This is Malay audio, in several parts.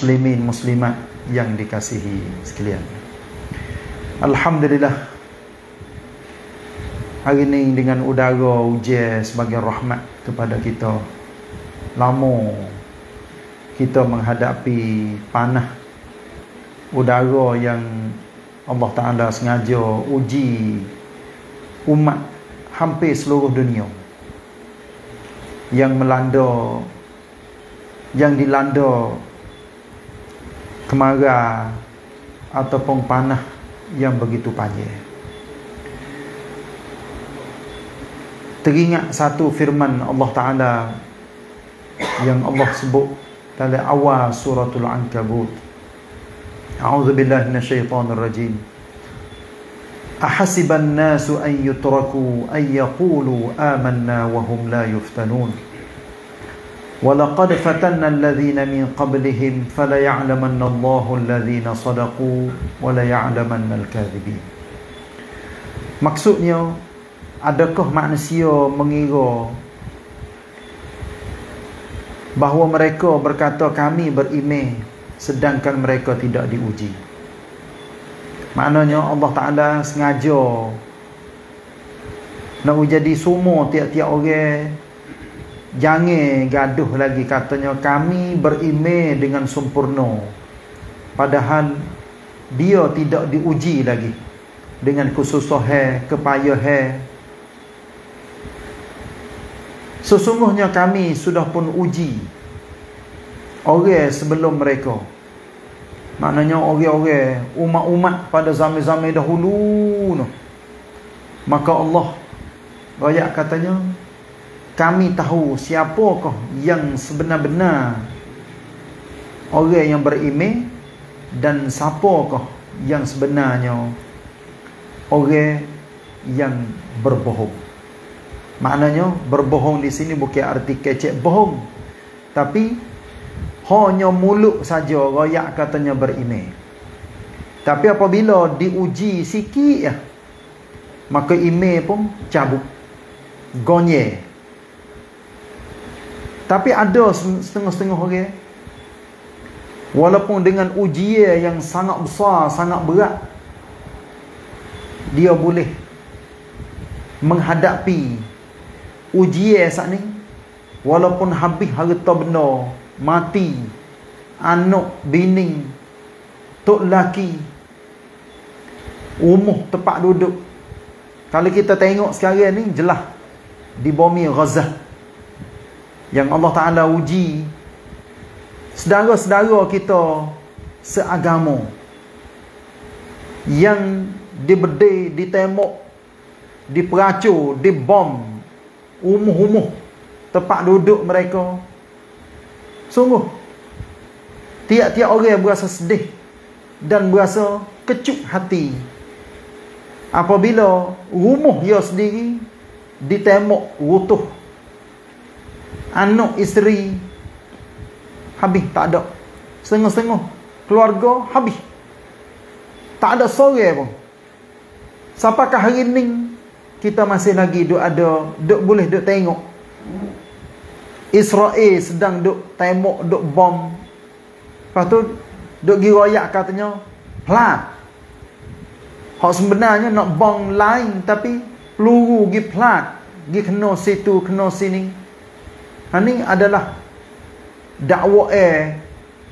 muslimin muslimat yang dikasihi sekalian. Alhamdulillah. Hari ini dengan udara hujan sebagai rahmat kepada kita. Lama kita menghadapi panah udara yang Allah Taala sengaja uji umat hampir seluruh dunia yang melanda yang dilanda kemarau ataupun panah yang begitu panjang. Teringat satu firman Allah Taala yang Allah sebut dalam awal suratul Ankabut. A'udzu billahi minasyaitonir rajim. Ahasiban nasu an yutraku an yaqulu amanna wa hum la yuftanun. ولقد فتنا الذين من قبلهم فليعلمن الله الذين صدقوا وليعلمن الكاذبين Maksudnya adakah manusia mengira bahawa mereka berkata kami beriman sedangkan mereka tidak diuji. Maknanya Allah Taala sengaja nak jadi semua tiap-tiap orang Jangan gaduh lagi katanya kami berimeh dengan sempurna. Padahal dia tidak diuji lagi dengan kesusahan, kepayahan. Sesungguhnya kami sudah pun uji orang sebelum mereka. Maknanya orang-orang umat-umat pada zaman-zaman dahulu. Maka Allah Rakyat katanya kami tahu siapakah yang sebenar-benar orang yang beriman dan siapakah yang sebenarnya orang yang berbohong. Maknanya berbohong di sini bukan arti kecek bohong. Tapi hanya mulut saja royak katanya beriman. Tapi apabila diuji sikit ya, maka iman pun cabut. Gonye tapi ada setengah-setengah orang Walaupun dengan ujian yang sangat besar, sangat berat Dia boleh Menghadapi Ujian saat ni. Walaupun habis harta benda Mati Anak, bini Tok laki Umuh tempat duduk. Kalau kita tengok sekarang ni Jelas Di bumi Ghazah yang Allah Ta'ala uji sedara-sedara kita seagama. Yang dibedai, ditembok diperacur, dibom umuh-umuh tempat duduk mereka. Sungguh. Tiap-tiap orang berasa sedih dan berasa kecut hati. Apabila rumah dia sendiri ditembok rutuh anak isteri habis tak ada. Setengah-setengah. Keluarga habis. Tak ada sore pun. Sampakah hari ni? Kita masih lagi duk ada duk boleh duk tengok. Israel sedang duk tembok duk bom. Lepas tu duk giroyak katanya plat hak sebenarnya nak bom lain tapi peluru gi plat gi kena situ kena sini ini adalah dakwah eh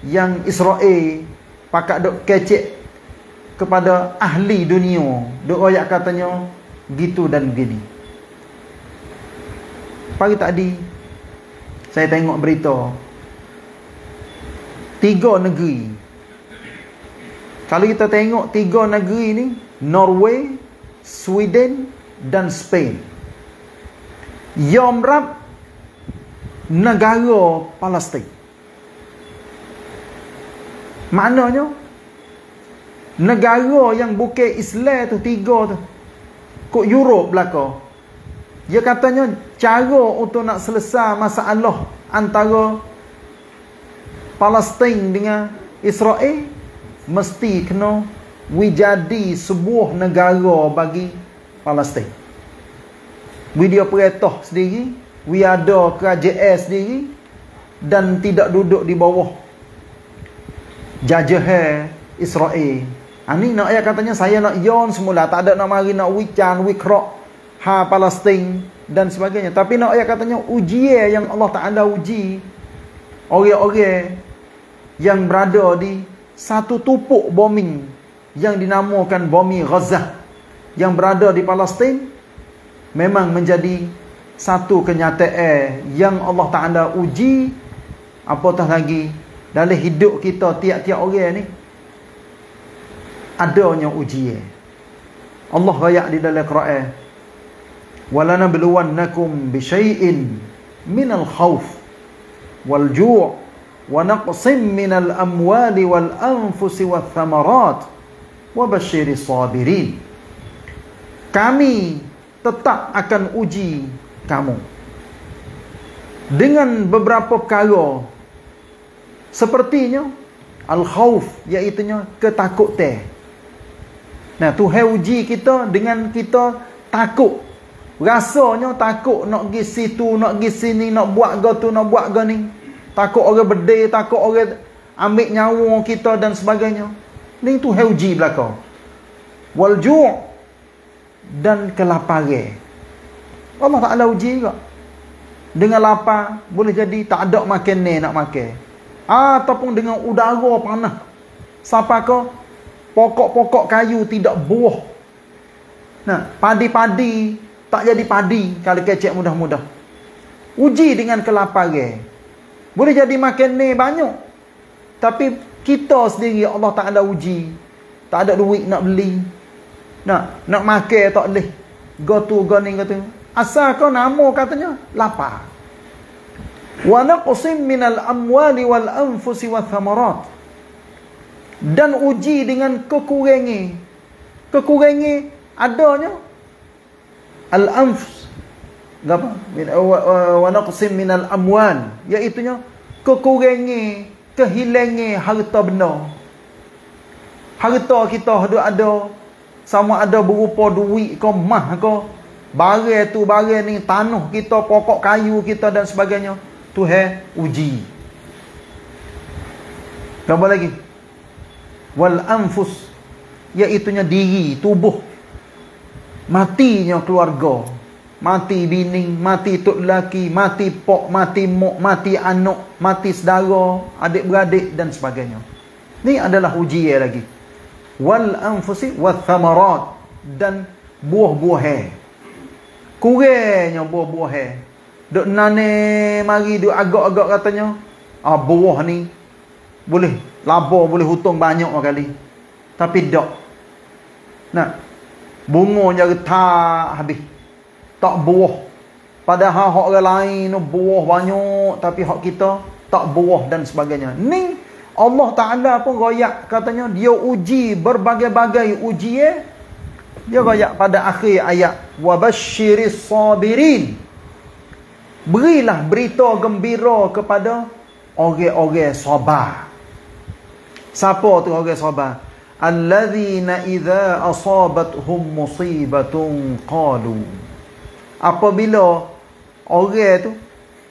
yang Israel pakat dok kecek kepada ahli dunia. Dok ayat katanya gitu dan begini. Pagi tadi saya tengok berita tiga negeri. Kalau kita tengok tiga negeri ini Norway, Sweden dan Spain. Yom Rab negara Palestin. Maknanya negara yang bukan Islam tu tiga tu kok Europe belaka. Dia katanya cara untuk nak selesai masalah antara Palestin dengan Israel mesti kena wijadi sebuah negara bagi Palestin. Video perintah sendiri we ada kerajaan sendiri dan tidak duduk di bawah jajah Israel. Ha, ni nak ayat katanya saya nak yon semula. Tak ada nak mari nak wican, wikrok. Ha Palestin dan sebagainya. Tapi nak ayat katanya uji yang Allah Ta'ala uji. Orang-orang yang berada di satu tupuk bombing yang dinamakan bomi Gaza yang berada di Palestin memang menjadi satu kenyataan yang Allah Taala uji apatah lagi dalam hidup kita tiap-tiap orang ni adanya ujian Allah rayak di dalam Quran walana bilwannakum bi syai'in minal khauf wal ju' wa naqsim minal amwali wal anfusi wath thamarat wa basyiris sabirin. Kami tetap akan uji kamu. Dengan beberapa perkara sepertinya al-khauf iaitu ketakutan nah Tuhan uji kita dengan kita takut. Rasanya takut nak pergi situ nak pergi sini nak buat go tu nak buat go ni. Takut orang berdeh takut orang ambil nyawa kita dan sebagainya. Ni Tuhan uji belaka. Wal ju' dan kelaparan Allah Ta'ala uji juga. Dengan lapar boleh jadi tak ada makan ni nak makan. Ataupun dengan udara panas. Siapa ke? Pokok-pokok kayu tidak buah. Nah padi-padi tak jadi padi kalau kecek mudah-mudah. Uji dengan kelaparan. Boleh jadi makan ni banyak. Tapi kita sendiri Allah Ta'ala uji. Tak ada duit nak beli. Nak nak makan tak boleh. Go tu go ni go Asal kau nama katanya lapar. Wa naqsim minal amwali wal anfusi wath thamarat. Dan uji dengan kekurangan. Kekurangan adanya al anfus. Apa? Wa naqsim minal amwal, iaitu nya kekurangan, kehilangan harta benda. Harta kita ada ada sama ada berupa duit ke mah ke Barang tu barang ni tanah kita, pokok kayu kita dan sebagainya. Tuhan uji. Apa lagi? Wal anfus iaitunya diri, tubuh. Matinya keluarga. Mati bini, mati tok lelaki, mati pok, mati mok, mati anak, mati saudara, adik-beradik dan sebagainya. Ni adalah ujian lagi. Wal anfusi wath thamarat dan buah-buah Kurangnya buah-buah eh. Duk nane mari duk agak-agak katanya. Ah buah ni boleh labur boleh hutung banyak kali. Tapi dak. Nah. Bunganya retak habis. Tak buah. Padahal hak orang lain buah banyak tapi hak kita tak buah dan sebagainya. Ni Allah Taala pun royak katanya dia uji berbagai-bagai ujian eh? Dia royak pada akhir ayat wabasyiris sabirin. Berilah berita gembira kepada orang-orang sabar. Siapa tu orang sabar? Alladzina idza asabatuhum musibatun qalu. Apabila orang tu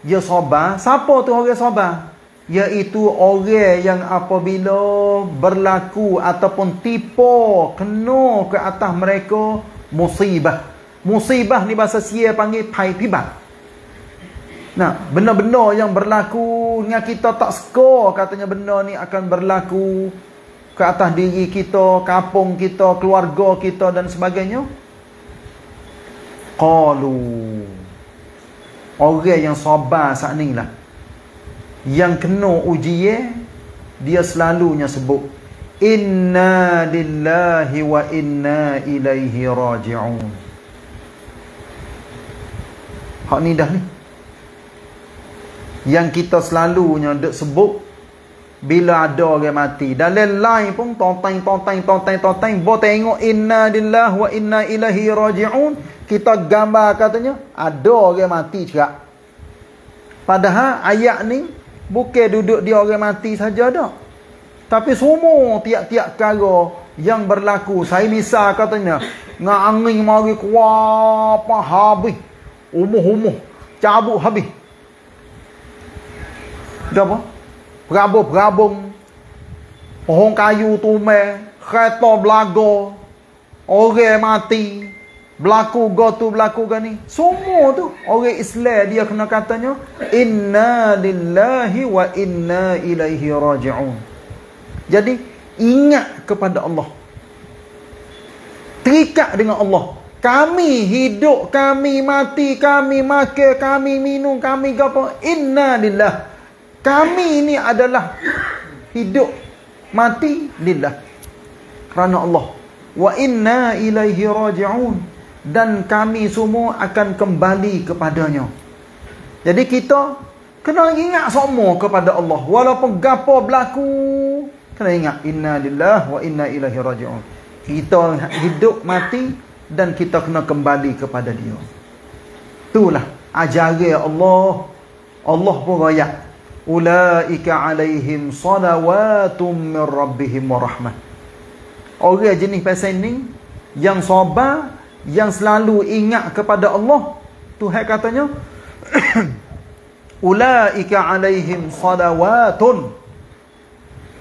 dia sabar, siapa tu orang sabar? Iaitu orang yang apabila berlaku ataupun tipu kena ke atas mereka musibah. Musibah ni bahasa sia panggil pai pibat. Nah, benda-benda yang berlaku dengan kita tak suka katanya benda ni akan berlaku ke atas diri kita, kampung kita, keluarga kita dan sebagainya. Qalu. Orang yang sabar saat ni lah yang kena ujian dia selalunya sebut inna lillahi wa inna ilaihi raji'un. Hak ni dah ni. Yang kita selalunya duk sebut bila ada orang mati dalam lain pun tonteng tonteng tonteng tonteng bo tengok inna lillahi wa inna ilaihi raji'un. Kita gambar katanya ada orang mati cakap padahal ayat ni Bukan duduk dia orang mati saja dah. Tapi semua tiap-tiap perkara yang berlaku. Saya misal katanya. Nga angin mari kuapa habis. Umuh-umuh. Cabut habis. Dah apa? Perabung-perabung. Pohon kayu tumai, kereta belaga, orang mati, berlaku gotu berlaku gani. Semua tu orang Islam dia kena katanya inna lillahi wa inna ilaihi raji'un. Jadi ingat kepada Allah. Terikat dengan Allah. Kami hidup, kami mati, kami makan, kami minum, kami gapo. Inna lillah. Kami ini adalah hidup mati lillah kerana Allah wa inna ilaihi raji'un dan kami semua akan kembali kepadanya. Jadi kita kena ingat semua kepada Allah. Walaupun gapo berlaku kena ingat inna lillah wa inna ilaihi raji'un. Kita hidup mati dan kita kena kembali kepada dia. Itulah ajaran Allah. Allah pun rakyat. Ulaika alaihim salawatum min rabbihim wa rahmah. Orang jenis pasal ni yang sabar yang selalu ingat kepada Allah. Tuhan katanya ulaika alaihim salawatun.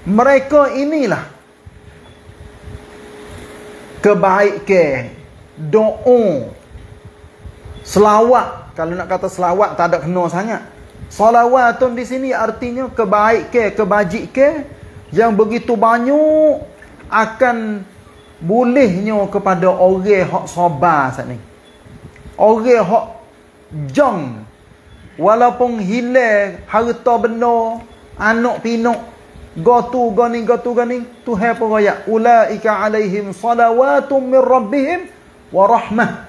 Mereka inilah kebaikan doa selawat. Kalau nak kata selawat tak ada kena sangat. Salawatun di sini artinya kebaikan, kebajikan yang begitu banyak akan bolehnya kepada orang hak sabar saat ni. Orang hak jong walaupun hilang harta benda, anak pinak, gotu gani gotu gani, Tuhan pun raya ulaika alaihim salawatun min rabbihim wa rahmah.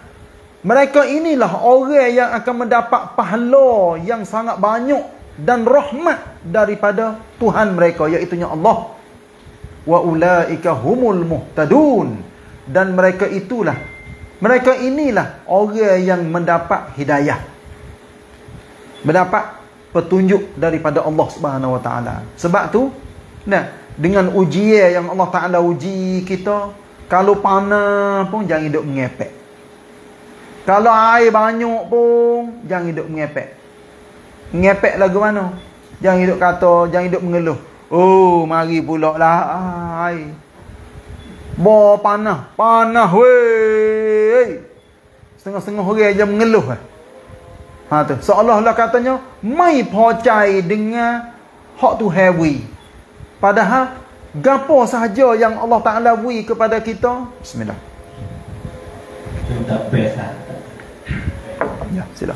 Mereka inilah orang yang akan mendapat pahala yang sangat banyak dan rahmat daripada Tuhan mereka iaitu Allah. Wa ulaika humul muhtadun dan mereka itulah mereka inilah orang yang mendapat hidayah. Mendapat petunjuk daripada Allah Subhanahu Wa Taala. Sebab tu nah dengan ujian yang Allah Taala uji kita kalau panah pun jangan hidup mengepek. Kalau air banyak pun jangan hidup mengepek. Mengepek lagu mana? Jangan hidup kata, jangan hidup mengeluh. Oh, mari pula lah air. Bo panah, panah weh. Setengah-setengah orang aja mengeluh. Eh. Ha tu. Seolah-olah katanya mai pocai dengan hak tu heavy. Padahal gapo sahaja yang Allah Taala beri kepada kita? Bismillah. Tak best lah. Ya, sila.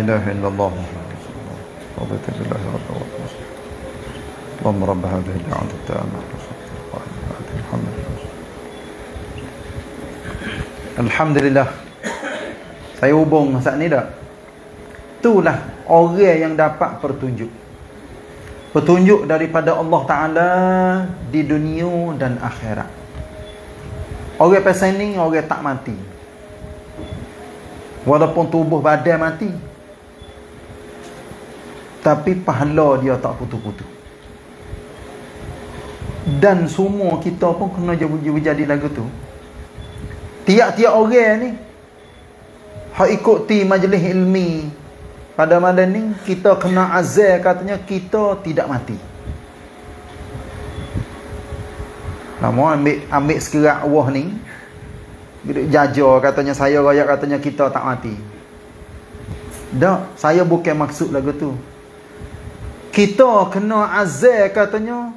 إله إلا الله رضيت بالله رب اللهم رب هذه الدعوة التامة Alhamdulillah Saya hubung saat ni dah Itulah orang yang dapat petunjuk Petunjuk daripada Allah Ta'ala Di dunia dan akhirat Orang pesan ni orang tak mati. Walaupun tubuh badan mati. tapi pahala dia tak putus-putus. Dan semua kita pun kena jadi lagu tu. Tiap-tiap orang ni hak ikut ti majlis ilmi pada malam ni kita kena azal katanya kita tidak mati. Lama ambil ambil sekerak Allah ni Bila jajar katanya saya rakyat katanya kita tak mati Tak, saya bukan maksud lagu tu Kita kena azal katanya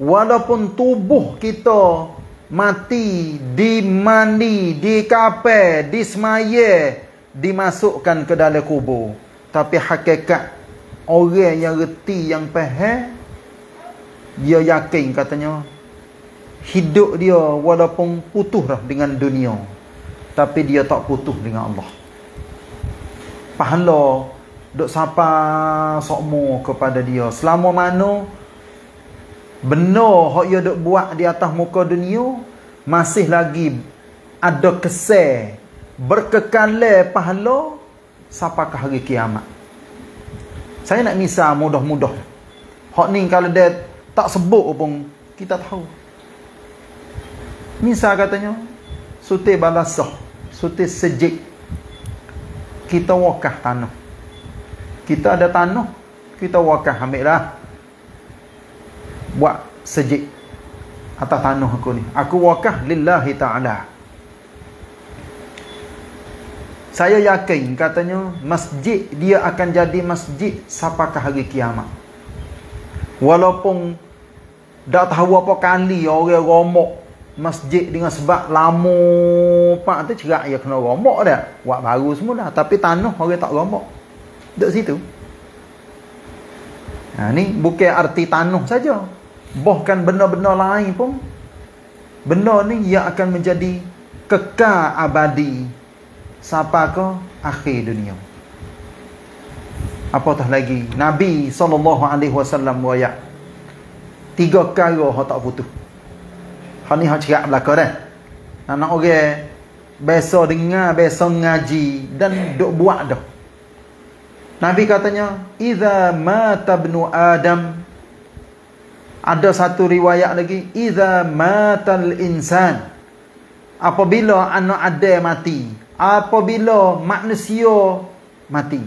Walaupun tubuh kita mati, dimandi, dikapel, dismaya, dimasukkan ke dalam kubur. Tapi hakikat orang yang reti, yang faham, dia yakin katanya hidup dia walaupun putus lah dengan dunia tapi dia tak putus dengan Allah pahala duk sapa sokmo kepada dia. Selama mana benar hak dia duk buat di atas muka dunia masih lagi ada kesan berkekal pahala sampai ke hari kiamat. Saya nak misal mudah-mudah. Hak ni kalau dia tak sebut pun kita tahu. Misal katanya Suti balasah Suti sejik. Kita wakah tanah Kita ada tanah Kita wakah ambil lah. Buat sejik Atas tanah aku ni. Aku wakah lillahi ta'ala. Saya yakin katanya Masjid dia akan jadi masjid Sapakah hari kiamat. Walaupun Dah tahu apa kali orang romok masjid dengan sebab lama pak tu cerak ya kena rombok dah buat baru semua dah tapi tanah orang tak rombok duduk situ. Ha, ni bukan arti tanah saja. Bahkan benda-benda lain pun. Benda ni yang akan menjadi kekal abadi. Sampai ke? Akhir dunia. Apatah lagi? Nabi SAW wayak tiga kali orang tak putus. Hak ni hak cerak belaka dah. Anak orang biasa dengar, biasa ngaji dan duk buat dah. Nabi katanya, "Idza mata ibnu Adam" Ada satu riwayat lagi, "Idza matal insan" Apabila anak Adam mati, apabila manusia mati,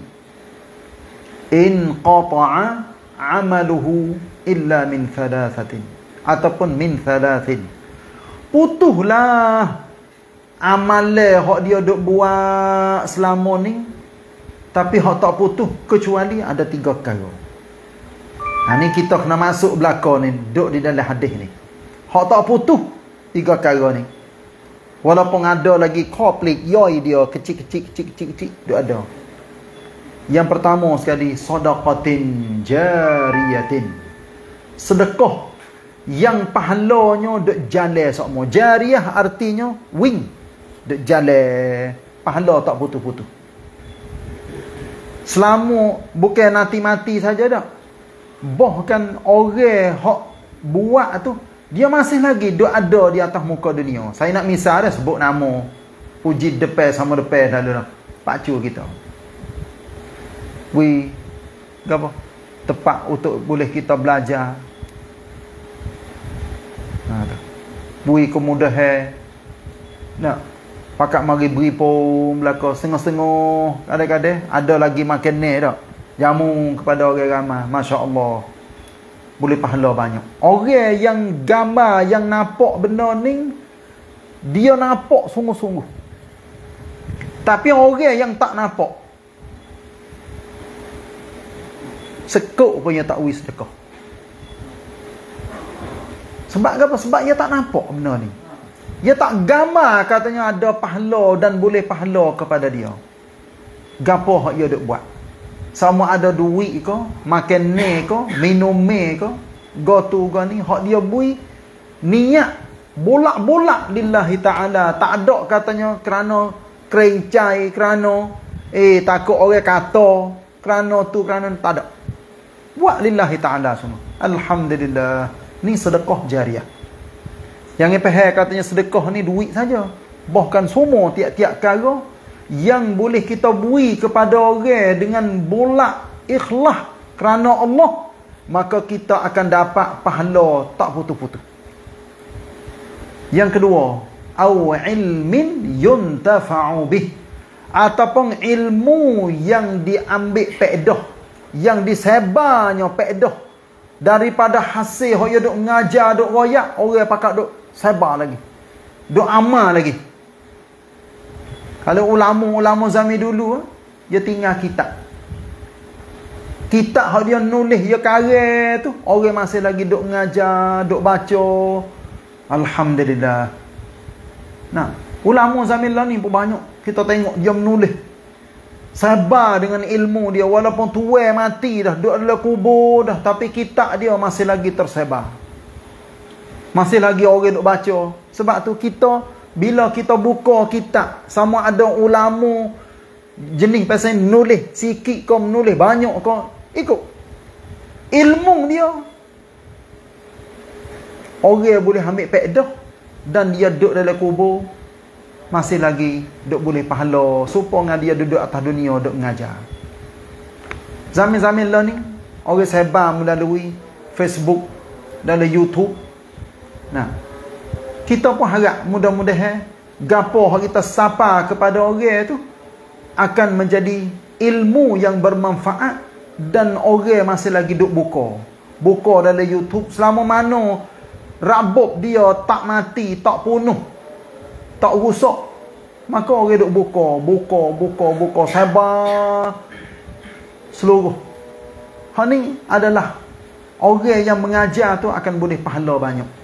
in qata'a amaluhu illa min thalathatin ataupun min thalathin. Putuslah amalan hak dia duk buat selama ni tapi hak tak putus kecuali ada tiga perkara ha ni kita kena masuk belakang ni duk di dalam hadis ni hak tak putus tiga perkara ni walaupun ada lagi konflik yoi dia kecil-kecil kecil-kecil duk ada yang pertama sekali sadaqatin jariyatin sedekah yang pahalanya duk jalan semua. Jariah artinya wing. Duk jalan pahala tak putus-putus. Selama bukan nanti mati saja dak. Bahkan orang hak buat tu dia masih lagi duk ada di atas muka dunia. Saya nak misal dah sebut nama puji depan sama depan dah. Pak cu kita. We apa? Tepat untuk boleh kita belajar ha, bui kemudahan nak pakat mari beri pun belaka setengah-setengah kadang-kadang ada lagi makan ni tak? Jamu kepada orang ramai masya-Allah. Boleh pahala banyak. Orang yang gambar yang nampak benda ni dia nampak sungguh-sungguh. Tapi orang yang tak nampak sekuk pun yang tak wis sedekah. Sebab apa? Sebab dia tak nampak benda ni. Dia tak gambar katanya ada pahala dan boleh pahala kepada dia. Gapo hak dia duk buat? Sama ada duit ke, makan ni ke, minum ni ke, go tu go ni hak dia bui niat bolak-bolak lillahi taala. Tak ada katanya kerana kerencai, kerana eh takut orang kata, kerana tu kerana tak ada. Buat lillahi taala semua. Alhamdulillah. Ni sedekah jariah. Yang epeh katanya sedekah ni duit saja. Bahkan semua tiap-tiap kara yang boleh kita beri kepada orang dengan bolak ikhlas kerana Allah, maka kita akan dapat pahala tak putus-putus. Yang kedua, au ilmin yuntafa'u bih ataupun ilmu yang diambil faedah, yang disebarnya faedah daripada hasil hok duk ngajar duk royak orang pakak duk sebar lagi. Duk amal lagi. Kalau ulama-ulama zaman dulu, dia tinggal kitab. Kitab yang dia nulis, dia karya tu. Orang masih lagi duk ngajar, duk baca. Alhamdulillah. Nah, ulama zaman lah ni pun banyak. Kita tengok dia menulis. Sabar dengan ilmu dia. Walaupun tua mati dah. Duk dalam kubur dah. Tapi kitab dia masih lagi tersebar. Masih lagi orang duk baca. Sebab tu kita bila kita buka kitab sama ada ulama jenis pasal menulis sikit kau menulis banyak kau ikut. Ilmu dia. Orang boleh ambil faedah dan dia duduk dalam kubur. Masih lagi duduk boleh pahala supaya dia duduk atas dunia duduk mengajar. Zaman-zaman lah ni orang sebar melalui Facebook dalam YouTube nah. Kita pun harap mudah-mudahan gapo yang kita sapa kepada orang tu akan menjadi ilmu yang bermanfaat dan orang masih lagi duk buka. Buka dalam YouTube selama mana rabuk dia tak mati tak punuh tak rusak maka orang duk buka buka buka buka sabar seluruh. Hal ni adalah orang yang mengajar tu akan boleh pahala banyak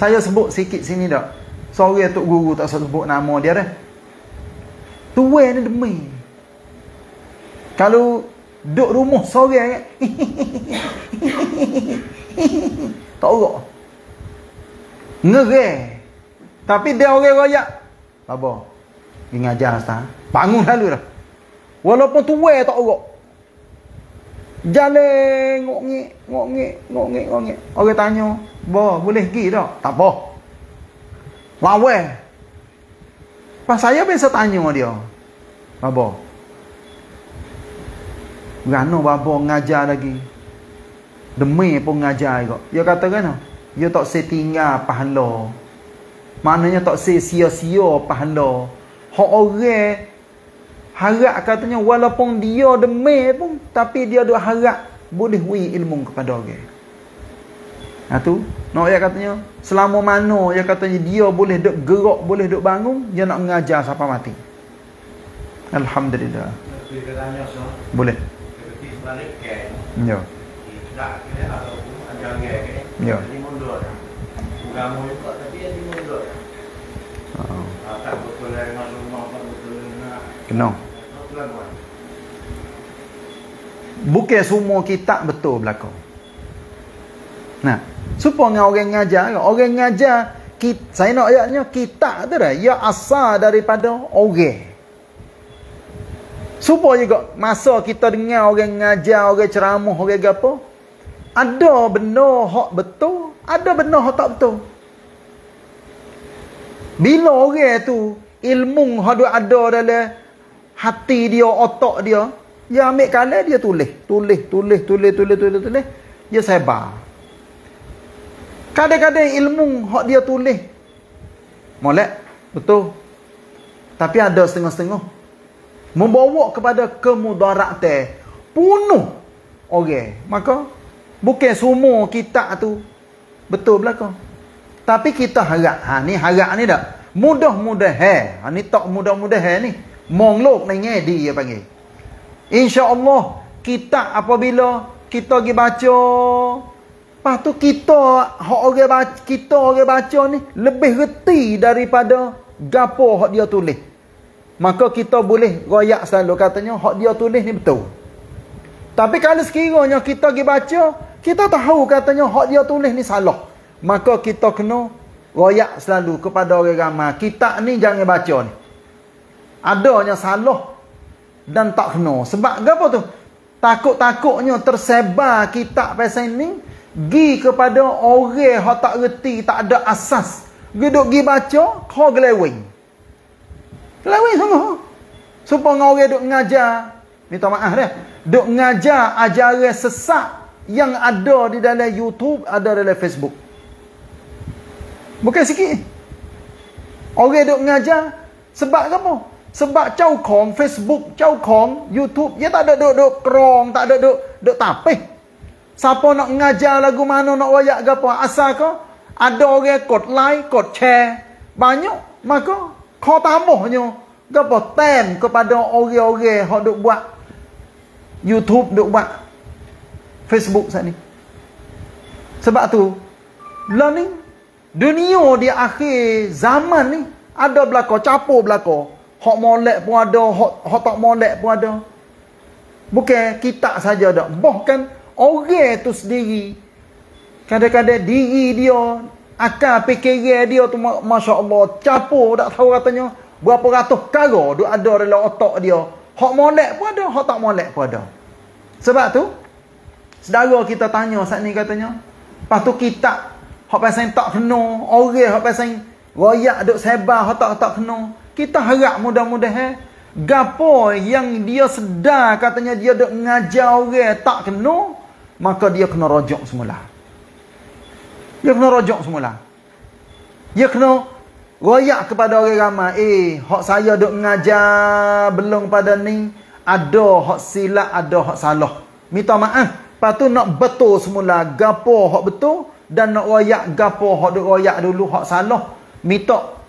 saya sebut sikit sini dah. Sorry Tok Guru tak sebut nama dia dah. Tua ni demi. Kalau duduk rumah sorry kan. tak urut. Ngere. Tapi dia orang royak. Apa? Dia ngajar Ustaz. Bangun lalu dah. Walaupun tua tak urut. Jalan ngok-ngik, ngok-ngik, ngok-ngik, ngok-ngik. Orang tanya, Bo, boleh pergi tak? Tak apa. Wawe. Pas saya biasa tanya dia. Babo. Gano babo ngajar lagi. Demi pun ngajar juga. Dia kata kan? Dia tak setinggal pahala. Maknanya tak sia-sia pahala. Hak orang harap katanya walaupun dia demi pun tapi dia duk harap boleh wi ilmu kepada orang. Ha tu, nak ya katanya, selama mana ya katanya dia boleh duk gerak, boleh duk bangun, dia nak mengajar sampai mati. Alhamdulillah. Boleh. Ya. Ya. Kena. Bukan semua kitab betul belakang. Nah, Supaya dengan orang ngajar Orang ngajar kita, Saya nak ayatnya Kita tu dah Ia asal daripada orang. Supaya juga Masa kita dengar orang ngajar Orang ceramah Orang apa Ada benda hak betul Ada benda hak tak betul. Bila orang tu Ilmu hak ada dalam Hati dia Otak dia Dia ambil kalah dia tulis Tulis Tulis Tulis Tulis Tulis Tulis Dia sebar Kadang-kadang ilmu hak dia tulis molek betul. Tapi ada setengah-setengah membawa kepada kemudaratan punuh orang. Okay. Maka bukan semua kitab tu betul belaka. Tapi kita harap, ha ni harap ni dak. Mudah-mudahan, ha ni tak mudah-mudahan ni. Monglok ni ngedi dia panggil. Insya-Allah kita apabila kita pergi baca Lepas tu kita hak orang baca, kita orang baca ni lebih reti daripada gapo hak dia tulis. Maka kita boleh royak selalu katanya hak dia tulis ni betul. Tapi kalau sekiranya kita pergi baca, kita tahu katanya hak dia tulis ni salah. Maka kita kena royak selalu kepada orang ramai. Kita ni jangan baca ni. Adanya salah dan tak kena. Sebab apa tu? Takut-takutnya tersebar kitab pasal ni gi kepada orang hak tak reti, tak ada asas. Gi duk gi baca, kau geleweng. Geleweng sungguh. Supaya orang duk ngajar, minta maaf dah. Duk ngajar ajaran sesat yang ada di dalam YouTube, ada dalam Facebook. Bukan sikit. Orang duk ngajar sebab apa? Sebab cau kong Facebook, cau kong YouTube, dia tak ada duk duk kerong, tak ada duk duk tapih. Siapa nak ngajar lagu mana nak wayak ke apa asal ke? Ada orang kod like, kod share. Banyak. Maka kau tambahnya. Apa tem kepada orang-orang yang duk buat YouTube, duk buat Facebook saat ni. Sebab tu, learning dunia di akhir zaman ni ada belaka capur belaka hak molek pun ada hak, hak tak molek pun ada. Bukan kita saja dak. Bahkan orang tu sendiri kadang-kadang diri dia akal fikiran dia tu masya-Allah capur tak tahu katanya berapa ratus kara duk ada dalam otak dia. Hak molek pun ada hak tak molek pun ada. Sebab tu saudara kita tanya saat ni katanya lepas tu kita hak pasal tak kena orang hak pasal royak duk sebar hak tak tak kena kita harap mudah-mudahan gapo yang dia sedar katanya dia duk ngajar orang tak kena maka dia kena rojok semula. Dia kena rojok semula. Dia kena royak kepada orang ramai eh hak saya duk ngajar belum pada ni. Ada hak silap ada hak salah. Minta maaf. Lepas tu nak betul semula gapo hak betul dan nak royak gapo hak duk royak dulu hak salah. Minta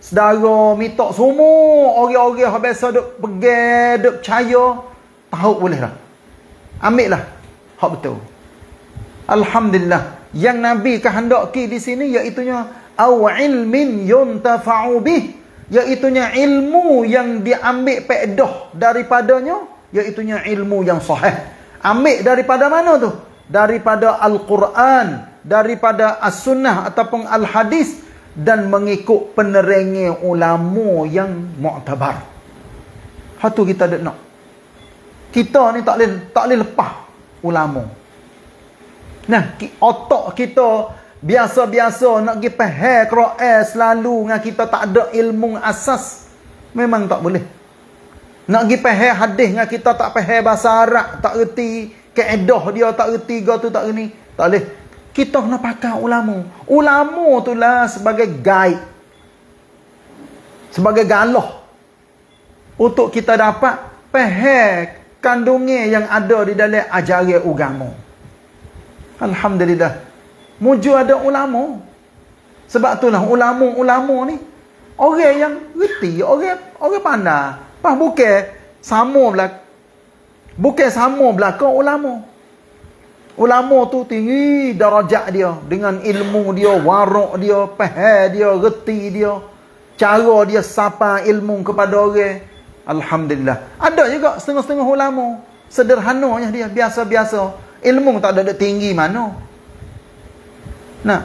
saudara minta semua orang-orang hak biasa duk pergi duk percaya tahu boleh dah ambil lah. Hak betul. Alhamdulillah. Yang nabi kehendaki di sini iaitu nya au ilmin yuntafa'u bih. Iaitu nya ilmu yang diambil faedah daripadanya iaitu nya ilmu yang sahih. Ambil daripada mana tu? Daripada al-Quran daripada as-sunnah ataupun al-hadis dan mengikut penerangan ulama yang mu'tabar. Hatu kita ada nak. Kita ni tak boleh tak boleh lepas ulama. Nah, otak kita biasa-biasa nak pergi faham Quran selalu dengan kita tak ada ilmu asas memang tak boleh. Nak pergi faham hadis dengan kita tak faham bahasa Arab, tak reti kaedah dia, tak reti tu tak ni, tak boleh. Kita kena pakai ulama. Ulama tu lah sebagai guide. Sebagai galah. Untuk kita dapat faham kandungnya yang ada di dalam ajaran agama. Alhamdulillah. Muju ada ulama. Sebab itulah ulama-ulama ni orang yang reti, orang orang pandai. Pas bukan sama belaka. Bukan sama belaka ulama. Ulama tu tinggi darajat dia dengan ilmu dia, warak dia, faham dia, reti dia, cara dia sapa ilmu kepada orang. Alhamdulillah. Ada juga setengah-setengah ulama sederhananya dia, biasa-biasa. Ilmu tak ada tinggi mana. Nah.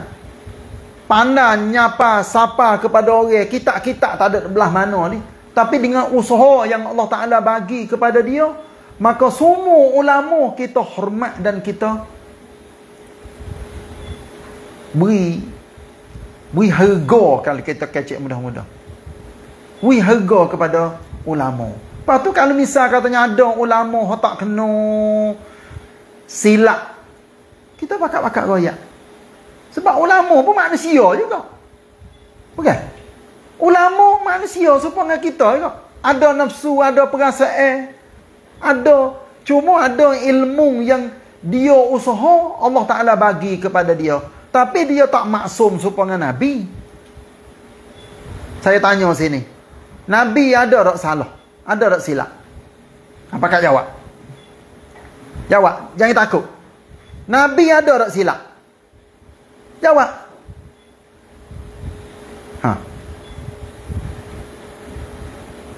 Pandai nyapa sapa kepada orang, kita-kita tak ada belah mana ni. Tapi dengan usaha yang Allah Taala bagi kepada dia, maka semua ulama kita hormat dan kita beri beri harga kalau kita kecek mudah-mudah. Beri harga kepada ulama. Lepas tu kalau misal katanya ada ulama yang tak kena silap kita pakat-pakat royak. Sebab ulama pun manusia juga. Bukan ulama manusia supaya kita juga. Ada nafsu ada perasaan ada. Cuma ada ilmu yang dia usaha Allah Ta'ala bagi kepada dia. Tapi dia tak maksum supaya Nabi. Saya tanya sini. Nabi ada tak salah? Ada tak silap? Apakah jawab? Jawab. Jangan takut. Nabi ada tak silap? Jawab. Ha.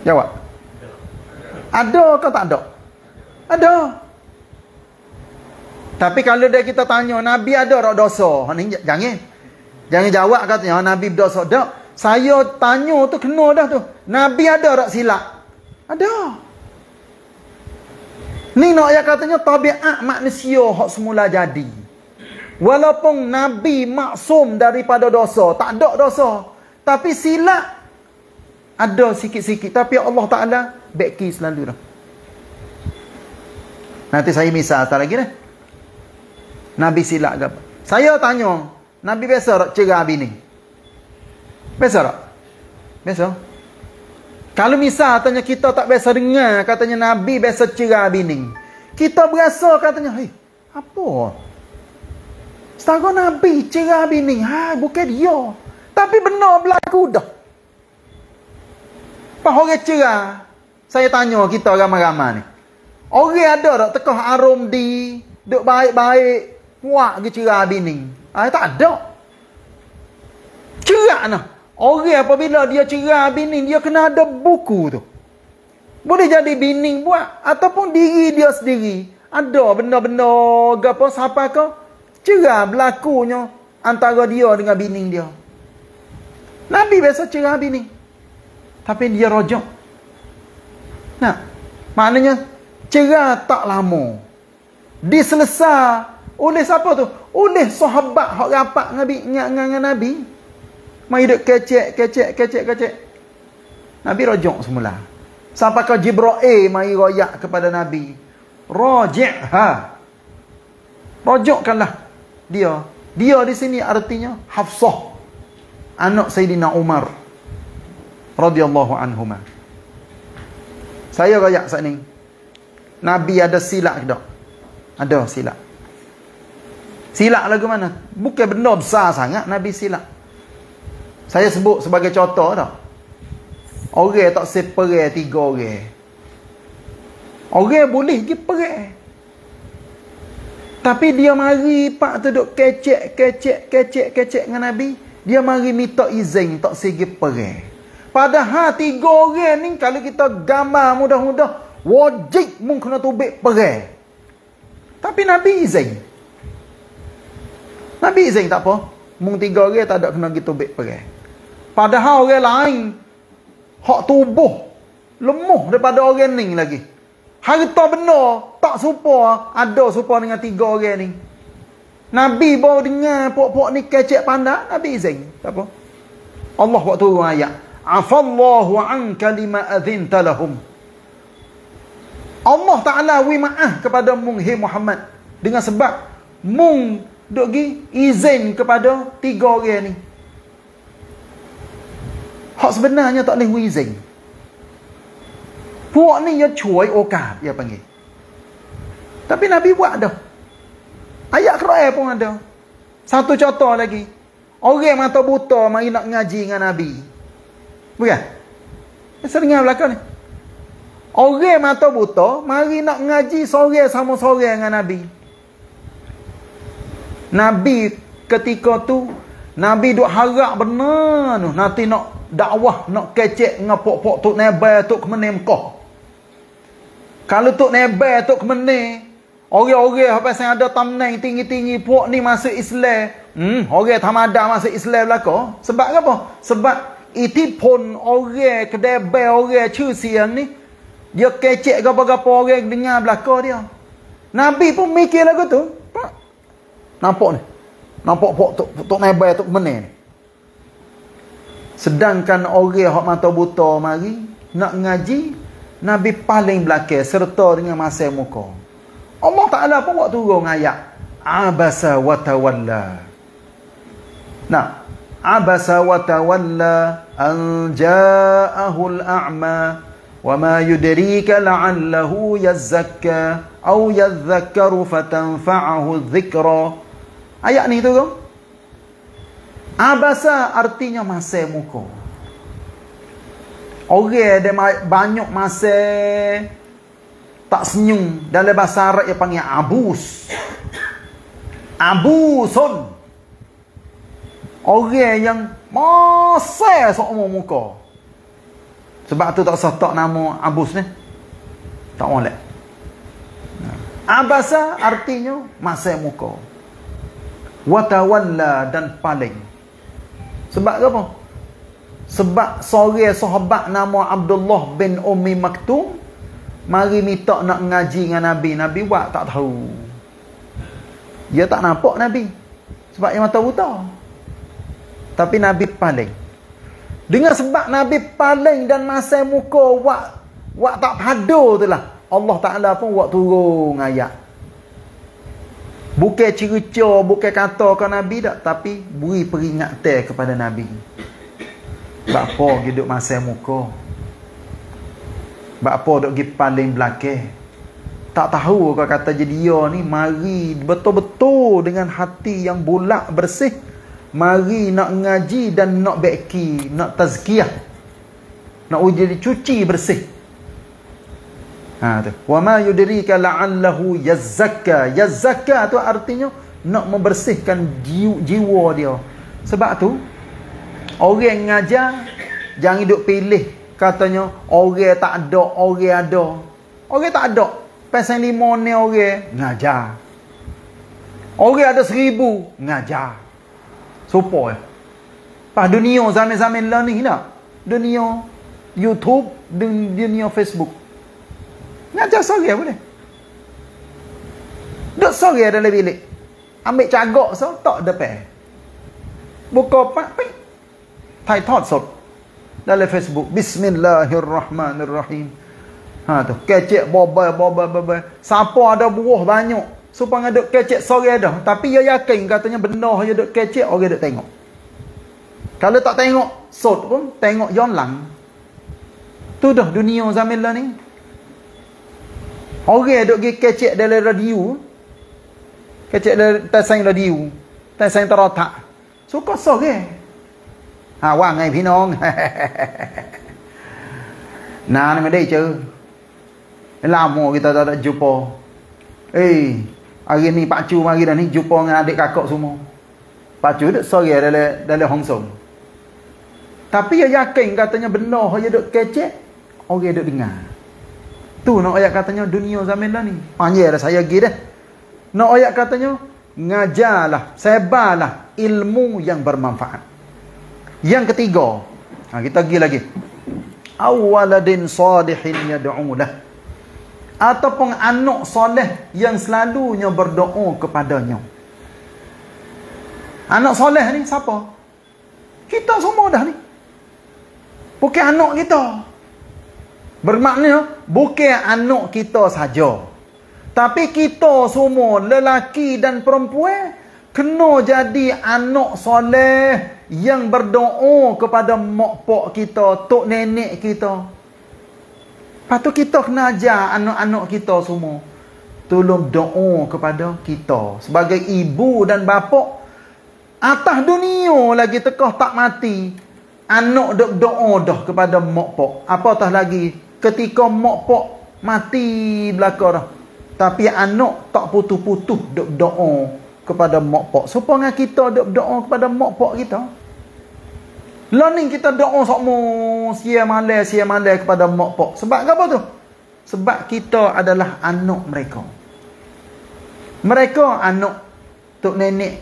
Jawab. Ada ke tak ada? Ada. Tapi kalau dia kita tanya, Nabi ada tak dosa? Ha, jangan. Jangan jawab katanya, Nabi berdosa. Tak. Saya tanya tu kena dah tu. Nabi ada tak silap? Ada. Ni nak yang katanya tabiat manusia hak semula jadi. Walaupun Nabi maksum daripada dosa. Tak ada dosa. Tapi silap. Ada sikit-sikit. Tapi Allah Ta'ala beki selalu dah. Nanti saya misal satu lagi dah. Nabi silap ke apa? Saya tanya. Nabi biasa tak cerah bini? Biasa tak? Biasa? Kalau misal katanya kita tak biasa dengar. Katanya Nabi biasa cerah bini. Kita berasa katanya. Hei, apa? Setara Nabi cerah bini. Ha, bukan dia. Tapi benar berlaku dah. Apa orang cerah? Saya tanya kita ramai-ramai ni. Orang ada tak tekah arum di. Duk baik-baik. Puak ke cerah bini. Ha, tak ada. Cerah nah. Orang apabila dia cerah bini. Dia kena ada buku tu. Boleh jadi bini buat. Ataupun diri dia sendiri. Ada benda-benda. Gapa siapa kau? cerah berlakunya antara dia dengan bini dia. Nabi biasa cerah bini. Tapi dia rojok. Nah, maknanya cerah tak lama. Diselesai oleh siapa tu? Oleh sahabat hak rapat Nabi dengan, dengan Nabi. Mai duk kecek, kecek, kecek, kecek. Nabi rojok semula. Sampai ke Jibril mai royak kepada Nabi. Rojekha. Rojokkanlah dia. Dia di sini artinya Hafsah. Anak Sayyidina Umar. radhiyallahu anhuma. Saya rayak saat ni. Nabi ada silap ke tak? Ada silap. Silap lagu mana? Bukan benda besar sangat Nabi silap. Saya sebut sebagai contoh tak? Orang tak seperai tiga orang. Orang boleh pergi perai. Tapi dia mari pak tu duk kecek, kecek, kecek, kecek dengan Nabi. Dia mari minta izin tak segi perang. Padahal tiga orang ni kalau kita gambar mudah-mudah. Wajib mung kena tubik perang. Tapi Nabi izin. Nabi izin tak apa. Mung tiga orang tak ada kena gitu tubik perang. Padahal orang lain. Hak tubuh. Lemuh daripada orang ni lagi. Harta benar tak serupa ada serupa dengan tiga orang ni. Nabi bawa dengar pok-pok ni kecek pandai, Nabi izin. Tak apa. Allah buat turun ayat afallahu anka lima adhinta lahum. Allah Ta'ala wi ma'ah kepada mung hey Muhammad. Dengan sebab mung dogi gi izin kepada tiga orang ni. Hak sebenarnya tak boleh izin. Puak ni ya cuai okat ya panggil. Tapi Nabi buat dah. Ayat Qur'an pun ada. Satu contoh lagi. Orang mata buta mari nak ngaji dengan Nabi bukan. Sering belakang ni. Orang mata buta mari nak ngaji sore sama sore dengan Nabi. Nabi ketika tu Nabi duk harap benar tu nanti nak dakwah nak kecek dengan pok-pok tok nebai tok kemenim kau kalau tok nebai tok kemene, orang-orang apa yang ada tamneng tinggi-tinggi puak ni masuk Islam, hmm, orang tamada masuk Islam belaka. Sebab apa? Sebab itipun orang kedai orang cusian ni dia kecek gapa-gapa orang dengar belaka dia. Nabi pun mikir lagu tu. Pak. Nampak ni. Nampak pok tok tok nebai tok kemene ni. Sedangkan orang hak mata buta mari nak ngaji Nabi paling belakang serta dengan masa muka. Allah Ta'ala pun buat turun ayat. Abasa wa tawalla. Nah. Abasa wa tawalla an ja'ahu al-a'ma wa ma yudrika la'allahu yazzakka aw yadhakkaru fatanfa'ahu dhikra. Ayat ni tu Abasa artinya masa muka. Orang ada banyak masa tak senyum dalam bahasa Arab yang panggil abus. Abusun. Orang yang masa seumur muka. Sebab tu tak usah tak nama abus ni. Tak boleh. Abasa artinya masa muka. Watawalla dan paling. Sebab apa? Sebab sore sahabat nama Abdullah bin Ummi Maktum mari minta nak ngaji dengan Nabi. Nabi buat tak tahu. Dia tak nampak Nabi. Sebab yang mata buta. Tapi Nabi paling. Dengan sebab Nabi paling dan masa muka wak wak tak padu tu lah. Allah Ta'ala pun wak turun ayat. Bukan cerita, bukan kata ke Nabi tak. Tapi beri peringatan kepada Nabi. Sebab apa hidup masa muka. Sebab apa duk pergi paling belakang. Tak tahu kau kata jadi dia ni mari betul-betul dengan hati yang bulak bersih mari nak ngaji dan nak beki nak tazkiyah. Nak uji cuci bersih. Ha tu. Wa ma yudrika la'allahu yazakka yazakka tu artinya nak membersihkan jiwa dia. Sebab tu orang ngajar jangan duk pilih. Katanya orang tak ada orang ada. Orang tak ada. Pasal lima ni orang ngajar. Orang ada seribu ngajar Sopo ya. Pas dunia zaman-zaman lah ni nak. Dunia YouTube dan dunia Facebook. Ngajar sore boleh. Duk sore dalam bilik. Ambil cagak so tak depan. Buka pak pik. Tai tot sot. Dalam Facebook. Bismillahirrahmanirrahim. Ha tu. Kecek boba boba boba. Siapa ada buah banyak supaya duk kecek sore dah tapi dia yakin katanya benda dia duk kecek orang duk tengok kalau tak tengok sot pun tengok yang lang tu dah dunia zaman lah ni orang duk pergi kecek dalam radio kecek dalam tasang radio tasang terotak suka sore ha ว่าไงพี่น้อง nah ni mesti je lama kita tak ada jumpa eh Hari ni Pak Cu mari dah ni jumpa dengan adik kakak semua. Pak Cu duk sore dalam dalam Hong Kong. Tapi dia yakin katanya benda dia duk kecek, orang duk dengar. Tu nak ayat katanya dunia zaman dah ni. Panggil dah saya pergi dah. Nak ayat katanya ngajarlah, sebarlah ilmu yang bermanfaat. Yang ketiga, ha, kita pergi lagi. Awaladin salihin yad'u lah ataupun anak soleh yang selalunya berdoa kepadanya. Anak soleh ni siapa? Kita semua dah ni. Bukan anak kita. Bermakna bukan anak kita saja. Tapi kita semua lelaki dan perempuan kena jadi anak soleh yang berdoa kepada mak pak kita, tok nenek kita. Lepas tu kita kena ajar anak-anak kita semua. Tolong doa kepada kita. Sebagai ibu dan bapa. Atas dunia lagi tekah tak mati. Anak dok doa dah kepada mak pak. Apatah lagi ketika mak pak mati belakang dah. Tapi anak tak putus-putus dok doa kepada mak pak. Supaya kita dok doa kepada mak pak kita. Lah ni kita doa sokmo sia malai sia malai kepada mak pak. Sebab apa tu? Sebab kita adalah anak mereka. Mereka anak tok nenek.